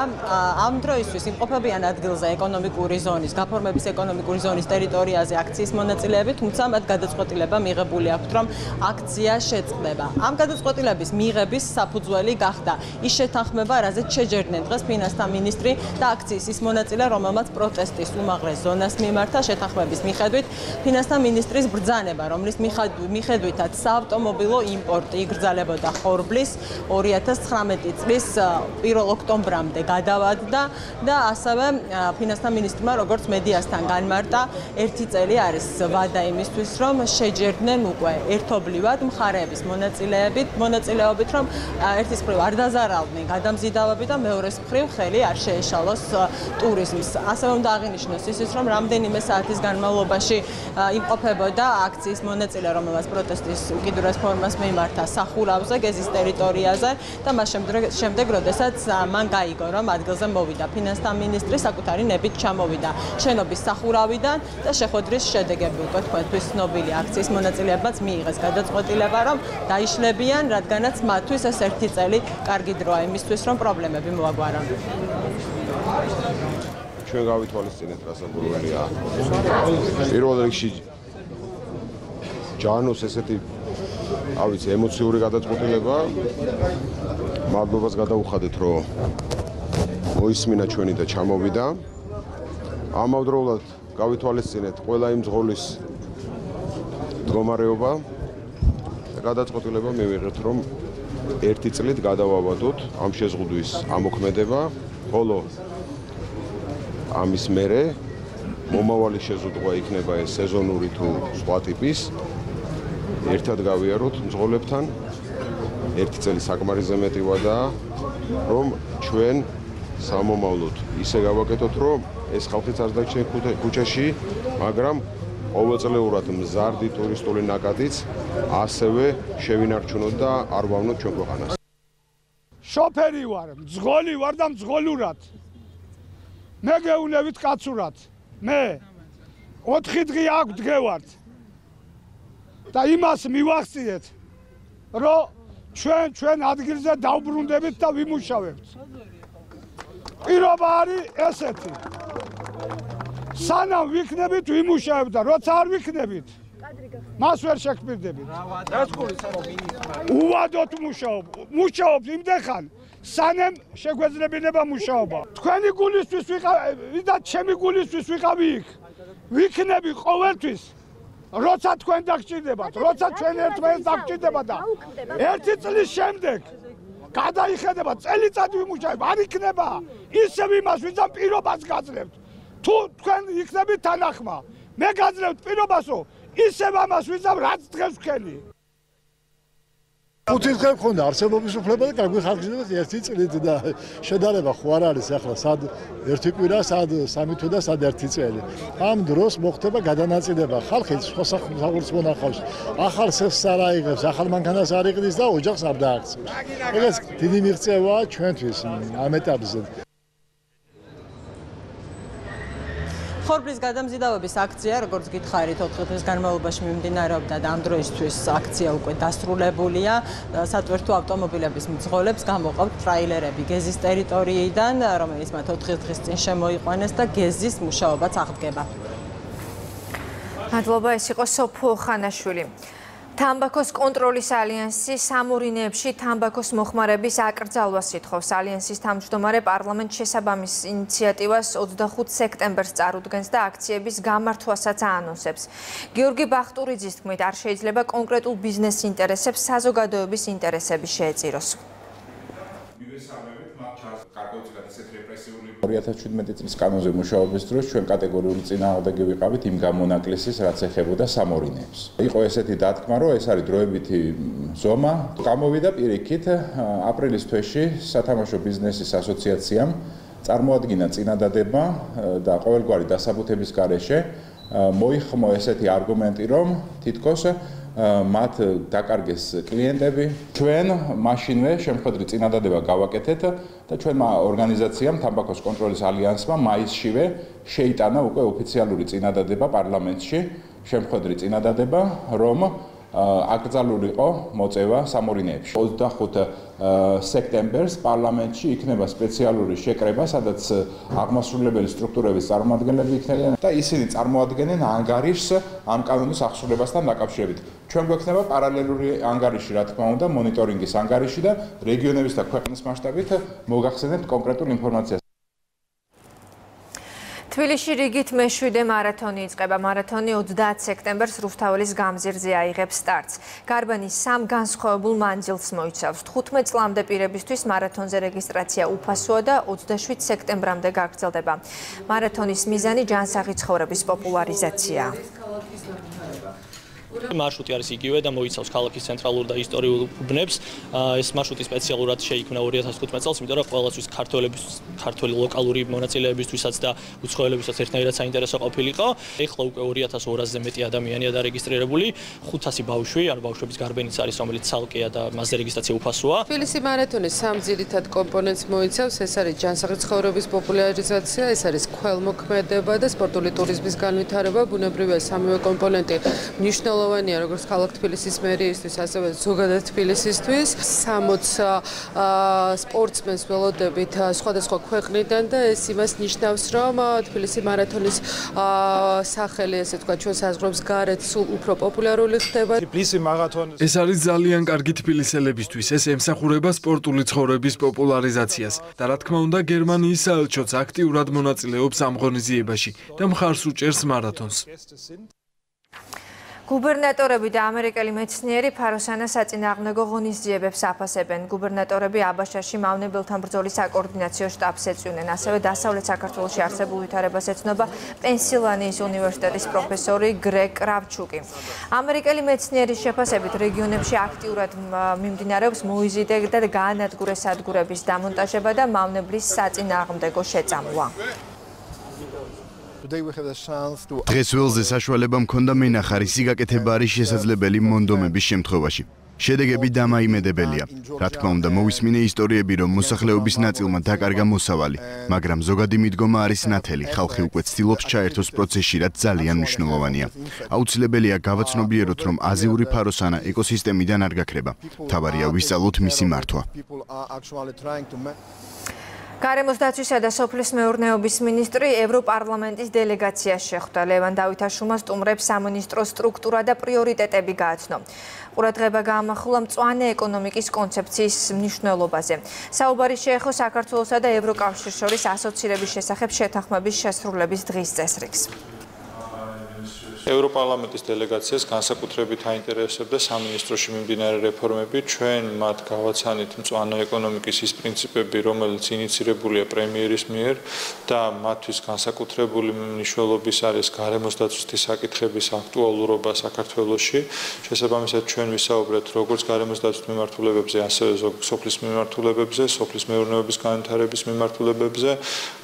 ამ დროისთვის იმყოფებიან ადგილზე ეკონომიკური ზონის, გაფორმების ეკონომიკური ზონის ტერიტორიაზე აქციის მონაწილეები, თუმცა მათ გადაწყვეტილება მიღებული აქვთ, რომ აქცია შეწყდება. ამ გადაწყვეტილების მიღების საფუძველი გახდა ის შეთანხმება, რაზეც შეჯერდნენ დღეს ფინანსთა მინისტრი და აქციის ის მონაწილე, რომელმაც პროტესტის უმაღლეს ზონას მიმართა შეთანხმების მიხედვით ფინანსთა მინისტრის ბრძანება, რომლის მიხედვითაც საავტომობილო იმპორტი იგრძალებოდა ხორბლის 2019 წლის 1 ოქტომბრამდე გადავადდა და ასევე ფინანსთა მინისტრმა როგორც მედიასთან განმარტა, ერთი წელი არის ვადა იმისთვის, რომ შეჯერდნენ უკვე ერთობლივად მხარეების მონაწილეებით, მონაწილეობით, რომ ერთის მხრივ არ დაზარალდნენ გადამზიდავები და მეორეს მხრივ ხელი არ შეეშალოს ტურიზმს. ასევე უნდა აღინიშნოს ის, რომ რამდენიმე საათის განმავლობაში იმყოფებოდა აქციის მონაწილე, რომელსაც პროტესტის უკიდურეს ფორმას მიმართა სახურავზე, გეზის ტერიტორიაზე და მას შემდეგ შემდეგ როდესაც მან გაიგო, რომ ადგილზე მოვიდა ფინანსთა მინისტრი, საკუთარი ნებით ჩამოვიდა შენობის სახურავიდან და შეხვედრის შედეგები უკვე თქვენთვის ცნობილი აქციის მონაწილეებმაც მიიღეს გადაწყვეტილება, რომ დაიშლებიან, რადგანაც მათთვის ეს ერთი წელი კარგი დროა იმისთვის, რომ პრობლემები მოაგვარონ. ჩვენ გავითვალისწინეთ რა საბოლოოა. პირველ რიგში ჯანოს ესეთი ავიც ემოციური გადაწყვეტილება. მადლობას გადაუხადეთ რომ მოისმინა ჩვენი და ჩამოვიდა. ამავდროულად გავითვალისწინეთ ყველა იმ ზღოლის მდგომარეობა. გადაწყვეტილება მივიღეთ რომ ერთი წლით გადავავადოთ ამ შეზღუდვის ამოქმედება ხოლო ამის მერე მომავალი შეზღუდვა იქნება ეს სეზონური თუ სხვა ტიპის ერთად გავიაროთ მძღოლებთან. ერთი წელი საკმარისზე მეტი ვადაა რომ ჩვენ სამომავლოდ ისე გავაკეთოთ რომ ეს ხალხიც არ დაჩენ ქუჩაში მაგრამ ყოველწლიურად მზარდი ტურისტული ნაკადიც ასევე შევინარჩუნოთ და არ ვავნოთ ჩვენ ქვეყანას. შოფერი ვარ, მძღოლი ვარ და მძღოლურად. მე გეუნებით კაცურად. მე 4 დღე აქ დგევართ და იმას მივახციეთ რომ ჩვენ ჩვენ ადგილზე დავბრუნდებით და ვიმუშავებთ პირობა არის ესეთი სანამ ვიქნებით ვიმუშავებთ და როცა არ ვიქნებით მას ვერ შეგპირდებით უვადოთ მუშაობ მუშაობ იმდეხან სანამ შეგვეძლებინება მუშაობა. თქვენი გულისთვის ვიყავი და ჩემი გულისთვის ვიყავი იქ. ვიქნები ყოველთვის. როცა თქვენ დაგჭირდებათ, როცა ჩვენ ერთმანეთს დაგჭირდება და ერთი წლის შემდეგ გადაიხედება წელიწადი ვიმუშავებ, არ იქნება ისევ იმას, ვინც ამ პირობას გაძლევთ. თუ თქვენ იქნებით თანახმა, მე გაძლევთ პირობასო, ისევ ამას ვინც ამ რაც დღეს ვქენი. ხუთი დღე მქონდა არსებობის უფლება და გაგვი ხალხიზებას ერთი წლით და შედარება ხო არ არის ახლა სად ერთი კვირა სად სამი თვე და სად ერთი წელი. ამ დროს მოხდება გადანაწილება. ხალხი სხვა სახელმწიფოს მონახავს. ახალ სეს არ აიღებს ახალ მანქანას არ იყდის და ოჯახს არ დააქცევს ეგეც დიდი მიღწევაა ჩვენთვის ამ ეტაპზე ხორბლის გადამზიდავების აქცია, როგორც გითხარით, 4 დღის განმავლობაში მიმდინარეობდა და ამ დროისთვის აქცია უკვე დასრულებულია. სატვირთო ავტომობილების მძღოლებს გამოყავთ ტრაილერები გეზის ტერიტორიიდან, რომელიც მათ 4 დღის წინ შემოიყვანეს და გეზის მუშაობაც აღდგება. მადლობა, ეს იყო სოფო ხანაშვილი. თამბაქოს კონტროლის ალიანსი სამორინეებში თამბაქოს მოხმარების აკრძალვას ითხოვს. ალიანსის თავმჯდომარე პარლამენტ შესაბამის ინიციატივას 25 სექტემბერს წარუდგენს და აქციების გამართვასაც აანონსებს. გიორგი ბახტურიძის თქმით, არ შეიძლება კონკრეტულ ბიზნეს ინტერესებს საზოგადოების ინტერესები შეეწიროს. 2017 წლის კანონზე მუშაობის დროს ჩვენ კატეგორიული წინააღმდეგი ვიყავით იმ გამონაკლისის, რაც ეხებოდა სამორინეებს. იყო ესეთი დათქმა, რომ ეს არის დროებითი ზომა. გამოვიდა პირიქით აპრილის თვეში სათამაშო ბიზნესის ასოციაციამ წარმოადგინა წინადადება და ყოველგვარი დასაბუთების გარეშე მოიხმო ესეთი არგუმენტი, რომ თითქოს მათ დაკარგეს კლიენტები. ჩვენ მაშინვე შემხედრი წინადადება გავაკეთეთ და ჩვენმა ორგანიზაციამ თამბაქოს კონტროლის ალიანსმა მაისშივე შეიტანა უკვე ოფიციალური წინადადება პარლამენტში, შემხედრი წინადადება, რომ აკრძალული იყო მოწევა სამორინეებში 25 სექტემბერს პარლამენტში იქნება სპეციალური შეკრება, სადაც აღმასრულებელი სტრუქტურების წარმომადგენლები იქნებიან და ისინი წარმოადგენენ ანგარიშს ამ კანონის აღსრულებასთან დაკავშირებით. ჩვენ გვექნება პარალელური ანგარიში, რა თქმა უნდა, მონიტორინგის ანგარიში და რეგიონების და ქვეყნის მასშტაბით მოგახსენებთ კონკრეტულ ინფორმაციას. თბილისში რიგით მე-7 მარათონი იწყება. მარათონი 30 სექტემბერს რუსთაველის გამზირზე აიღებს სტარტს. გარბანის სამ განსხვავებულ მანძილს მოიცავს. 15 წლამდე პირებისთვის მარათონზე რეგისტრაცია უფასოა და 27 სექტემბრამდე გაგრძელდება. მარათონის მიზანი ჯანსაღი ცხოვრების პოპულარიზაციაა. მარშრუტი არის იგივე და მოიცავს ქალაქის ცენტრალურ და ისტორიულ უბნებს. ეს მარშრუტი სპეციალურად შეიქმნა 2015 წელს, იმიტომ რომ ყველასთვის ქართველების ქართველი ლოკალური მონაწილეებისთვისაც და უცხოელებისაც ერთნაირად საინტერესო ყოფილიყო. ეხლა უკვე 2200-ზე მეტი ადამიანია დარეგისტრირებული, 500 ბავშვი, ანუ ბავშვების გარბენიც არის, რომელიც ცალკეა და მასზე რეგისტრაცია უფასოა. თბილისი მარათონის სამ ძირითად კომპონენტს მოიცავს, ეს არის ჯანსაღი ცხოვრების პოპულარიზაცია, ეს არის ქველმოქმედება და სპორტული ტურიზმის განვითარება. ბუნებრივია სამივე კომპონენტი მნიშვნელოვანი მნიშვნელოვანია როგორც ქალაქ თბილისის მერიისთვის, ასევე ზოგადად თბილისისთვის. 60 სპორტსმენს ველოდებით სხვადასხვა ქვეყნიდან და ეს იმას ნიშნავს, რომ თბილისი მარათონის სახელი, ესე თქვა, ჩვენ საზღვრებს გარეთ სულ უფრო პოპულარული ხდება. თბილისი მარათონი ეს არის ძალიან კარგი თბილისელებისთვის. ეს ემსახურება სპორტული ცხოვრების პოპულარიზაციას და რა თქმა უნდა, გერმანიის საელჩოც აქტიურად მონაწილეობს ამ ღონისძიებაში და მხარს უჭერს მარათონს. გუბერნატორები და ამერიკელი მეცნიერი ფაროსანა საწინააღმდეგო ღონისძიებებს აფასებენ. გუბერნატორები აბაშაში მავნებელთან ბრძოლის საკოორდინაციო შტაბს ეწვინენ. ასევე დასავლეთ საქართველოში არსებულ ვითარებას ეცნობა პენსილვანიის უნივერსიტეტის პროფესორი გრეგ კრავჩუკი. ამერიკელი მეცნიერის შეფასებით რეგიონებში აქტიურად მიმდინარეობს მოიზიდე და გაანადგურე სადგურების დამონტაჟება და მავნებლის საწინააღმდეგო შეწამვა. დღეს ველზე საშუალება მქონდა მენახარ ისი გაკეთება არის შესაძლებელი მონდომების შემთხვევაში. შედეგები დამაიმედებელია. რა თქმა უნდა, მოვისმინე ისტორიები, რომ მოსახლეობის ნაწილმა დაკარგა მოსავალი, მაგრამ ზოგადი მიდგომა არის ნათელი. ხალხი უკვე ცდილობს ჩაერთოს პროცესში, რაც ძალიან მნიშვნელოვანია. აუცილებელია გავაცნობიეროთ, რომ აზიური ფაროსანა ეკოსისტემიდან არ გაქრება. თავარია ვისწავლოთ მისი მართვა. გარემოს დაცვისა და სოფლის მეურნეობის მინისტრი ევროპარლამენტის დელეგაციას შეხვდა. ლევან დავითაშუმა სტუმრებს სამინისტროს სტრუქტურა და პრიორიტეტები გააცნო. ყურადღება გაამახვილა მწვანე ეკონომიკის კონცეფციის მნიშვნელობაზე. საუბარი შეეხო საქართველოსა და ევროკავშირის შორის ასოცირების შესახებ შეთანხმების შესრულების დღის წესრიგს. ევროპარლამენტის დელეგაციას განსაკუთრებით აინტერესებდა სამინისტროში მიმდინარე რეფორმები. ჩვენ მათ გავაცანით მწვანე ეკონომიკის ის პრინციპები, რომელიც ინიცირებულია პრემიერის მიერ და მათთვის განსაკუთრებული მნიშვნელობის არის გარემოს დაცვის საკითხების აქტუალურობა საქართველოში. შესაბამისად ჩვენ ვისაუბრეთ როგორც გარემოს დაცვის მიმართულებებზე, ასევე სოფლის მიმართულებებზე, სოფლის მეურნეობის განვითარების მიმართულებებზე,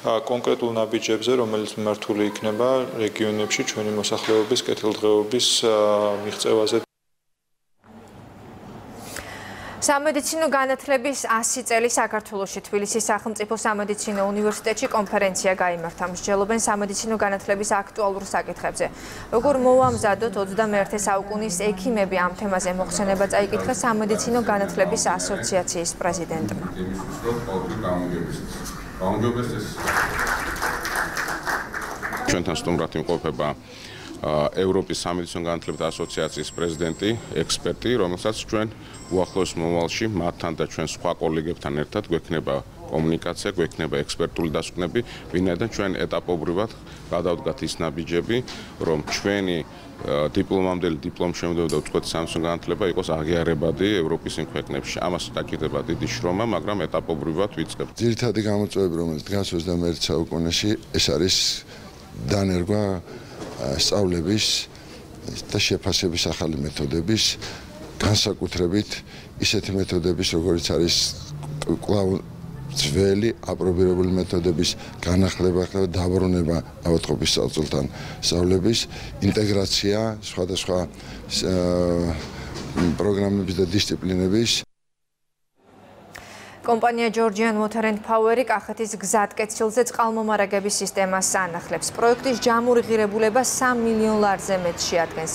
კონკრეტულ ნაბიჯებზე, რომელიც მიმართული იქნება რეგიონებში ჩვენი მოსახლეობის მდგომარეობის კეთილდღეობის მიღწევაზე სამედიცინო განათლების 100 წელი საქართველოში თბილისის სახელმწიფო სამედიცინო უნივერსიტეტში კონფერენცია გამართა. მსჯელობენ სამედიცინო განათლების აქტუალურ საკითხებზე. როგორ მოამზადოთ 21 საუკუნის ექიმები ამ თემაზე მოხსენება წაიკითხა სამედიცინო განათლების ასოციაციის პრეზიდენტმა. ჩვენთან სტუმრად იმყოფება ევროპის სამედიცინო განათლებათა ასოციაციის პრეზიდენტი, ექსპერტი, რომელსაც ჩვენ უახლოეს მომავალში მათთან და ჩვენ სხვა კოლეგებთან ერთად გვექნება კომუნიკაცია, გვექნება ექსპერტული დასკვნები, ვინაიდან ჩვენ ეტაპობრივად გადავდგათ ის ნაბიჯები, რომ ჩვენი დიპლომამდელი დიპლომშემდე და უცხოეთის სამედიცინო განათლება იყოს აღიარებადი ევროპის იმ ქვეყნებში. ამას დაკიდება დიდი შრომა, მაგრამ ეტაპობრივად ვიწყებ. ძირითადი გამოწვევები, რომელიც დგას 21 საუკუნეში, ეს არის დანერგვა სწავლების და შეფასების ახალი მეთოდების განსაკუთრებით ისეთი მეთოდების როგორიც არის კლავ ძველი აპრობირებული მეთოდების განახლება და დაბრუნება ავადმყოფის სწავლთან სწავლების ინტეგრაცია სხვადასხვა პროგრამების და დისციპლინების კომპანია Georgian Water and Power-ი კახეთის გზატკეცილზე წყალმომარაგების სისტემას ანახლებს. პროექტის ჯამური ღირებულება 3 მილიონ ლარზე მეტ შეადგენს.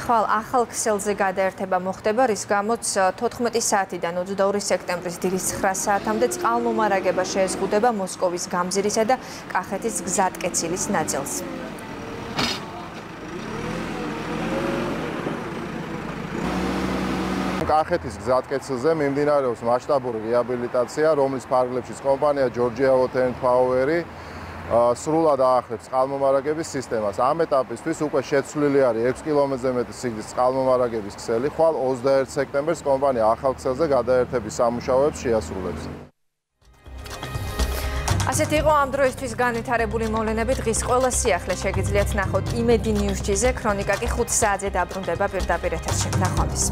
ხვალ ახალ ქსელზე გადაერთება მოხდება, რის გამოც 14 საათიდან 22 სექტემბრის დილის 9 საათამდე წყალმომარაგება შეეზღუდება მოსკოვის გამზირისა და კახეთის გზატკეცილის ნაწილს. კახეთის გზატკეცილზე მიმდინარეობს მასშტაბური რეაბილიტაცია, რომლის ფარგლებშიც კომპანია Georgia Water and Power-ი სრულად აახლებს წყალმომარაგების სისტემას. ამ ეტაპისთვის უკვე შეცვლილი არის 6 კილომეტრზე მეტი სიგრძის წყალმომარაგების ქსელი. ხვალ 21 სექტემბერს კომპანია ახალ ქსელზე გადაერთების სამუშაოებს შეასრულებს. ასეთი იყო ამ დროისთვის განვითარებული მოვლენები დღის ყველა სიახლე შეგიძლიათ ნახოთ იმედი ნიუზ-ზე ქრონიკა კი 5 საათზე დაბრუნდება პირდაპირ ეთერში. ნახვამდის.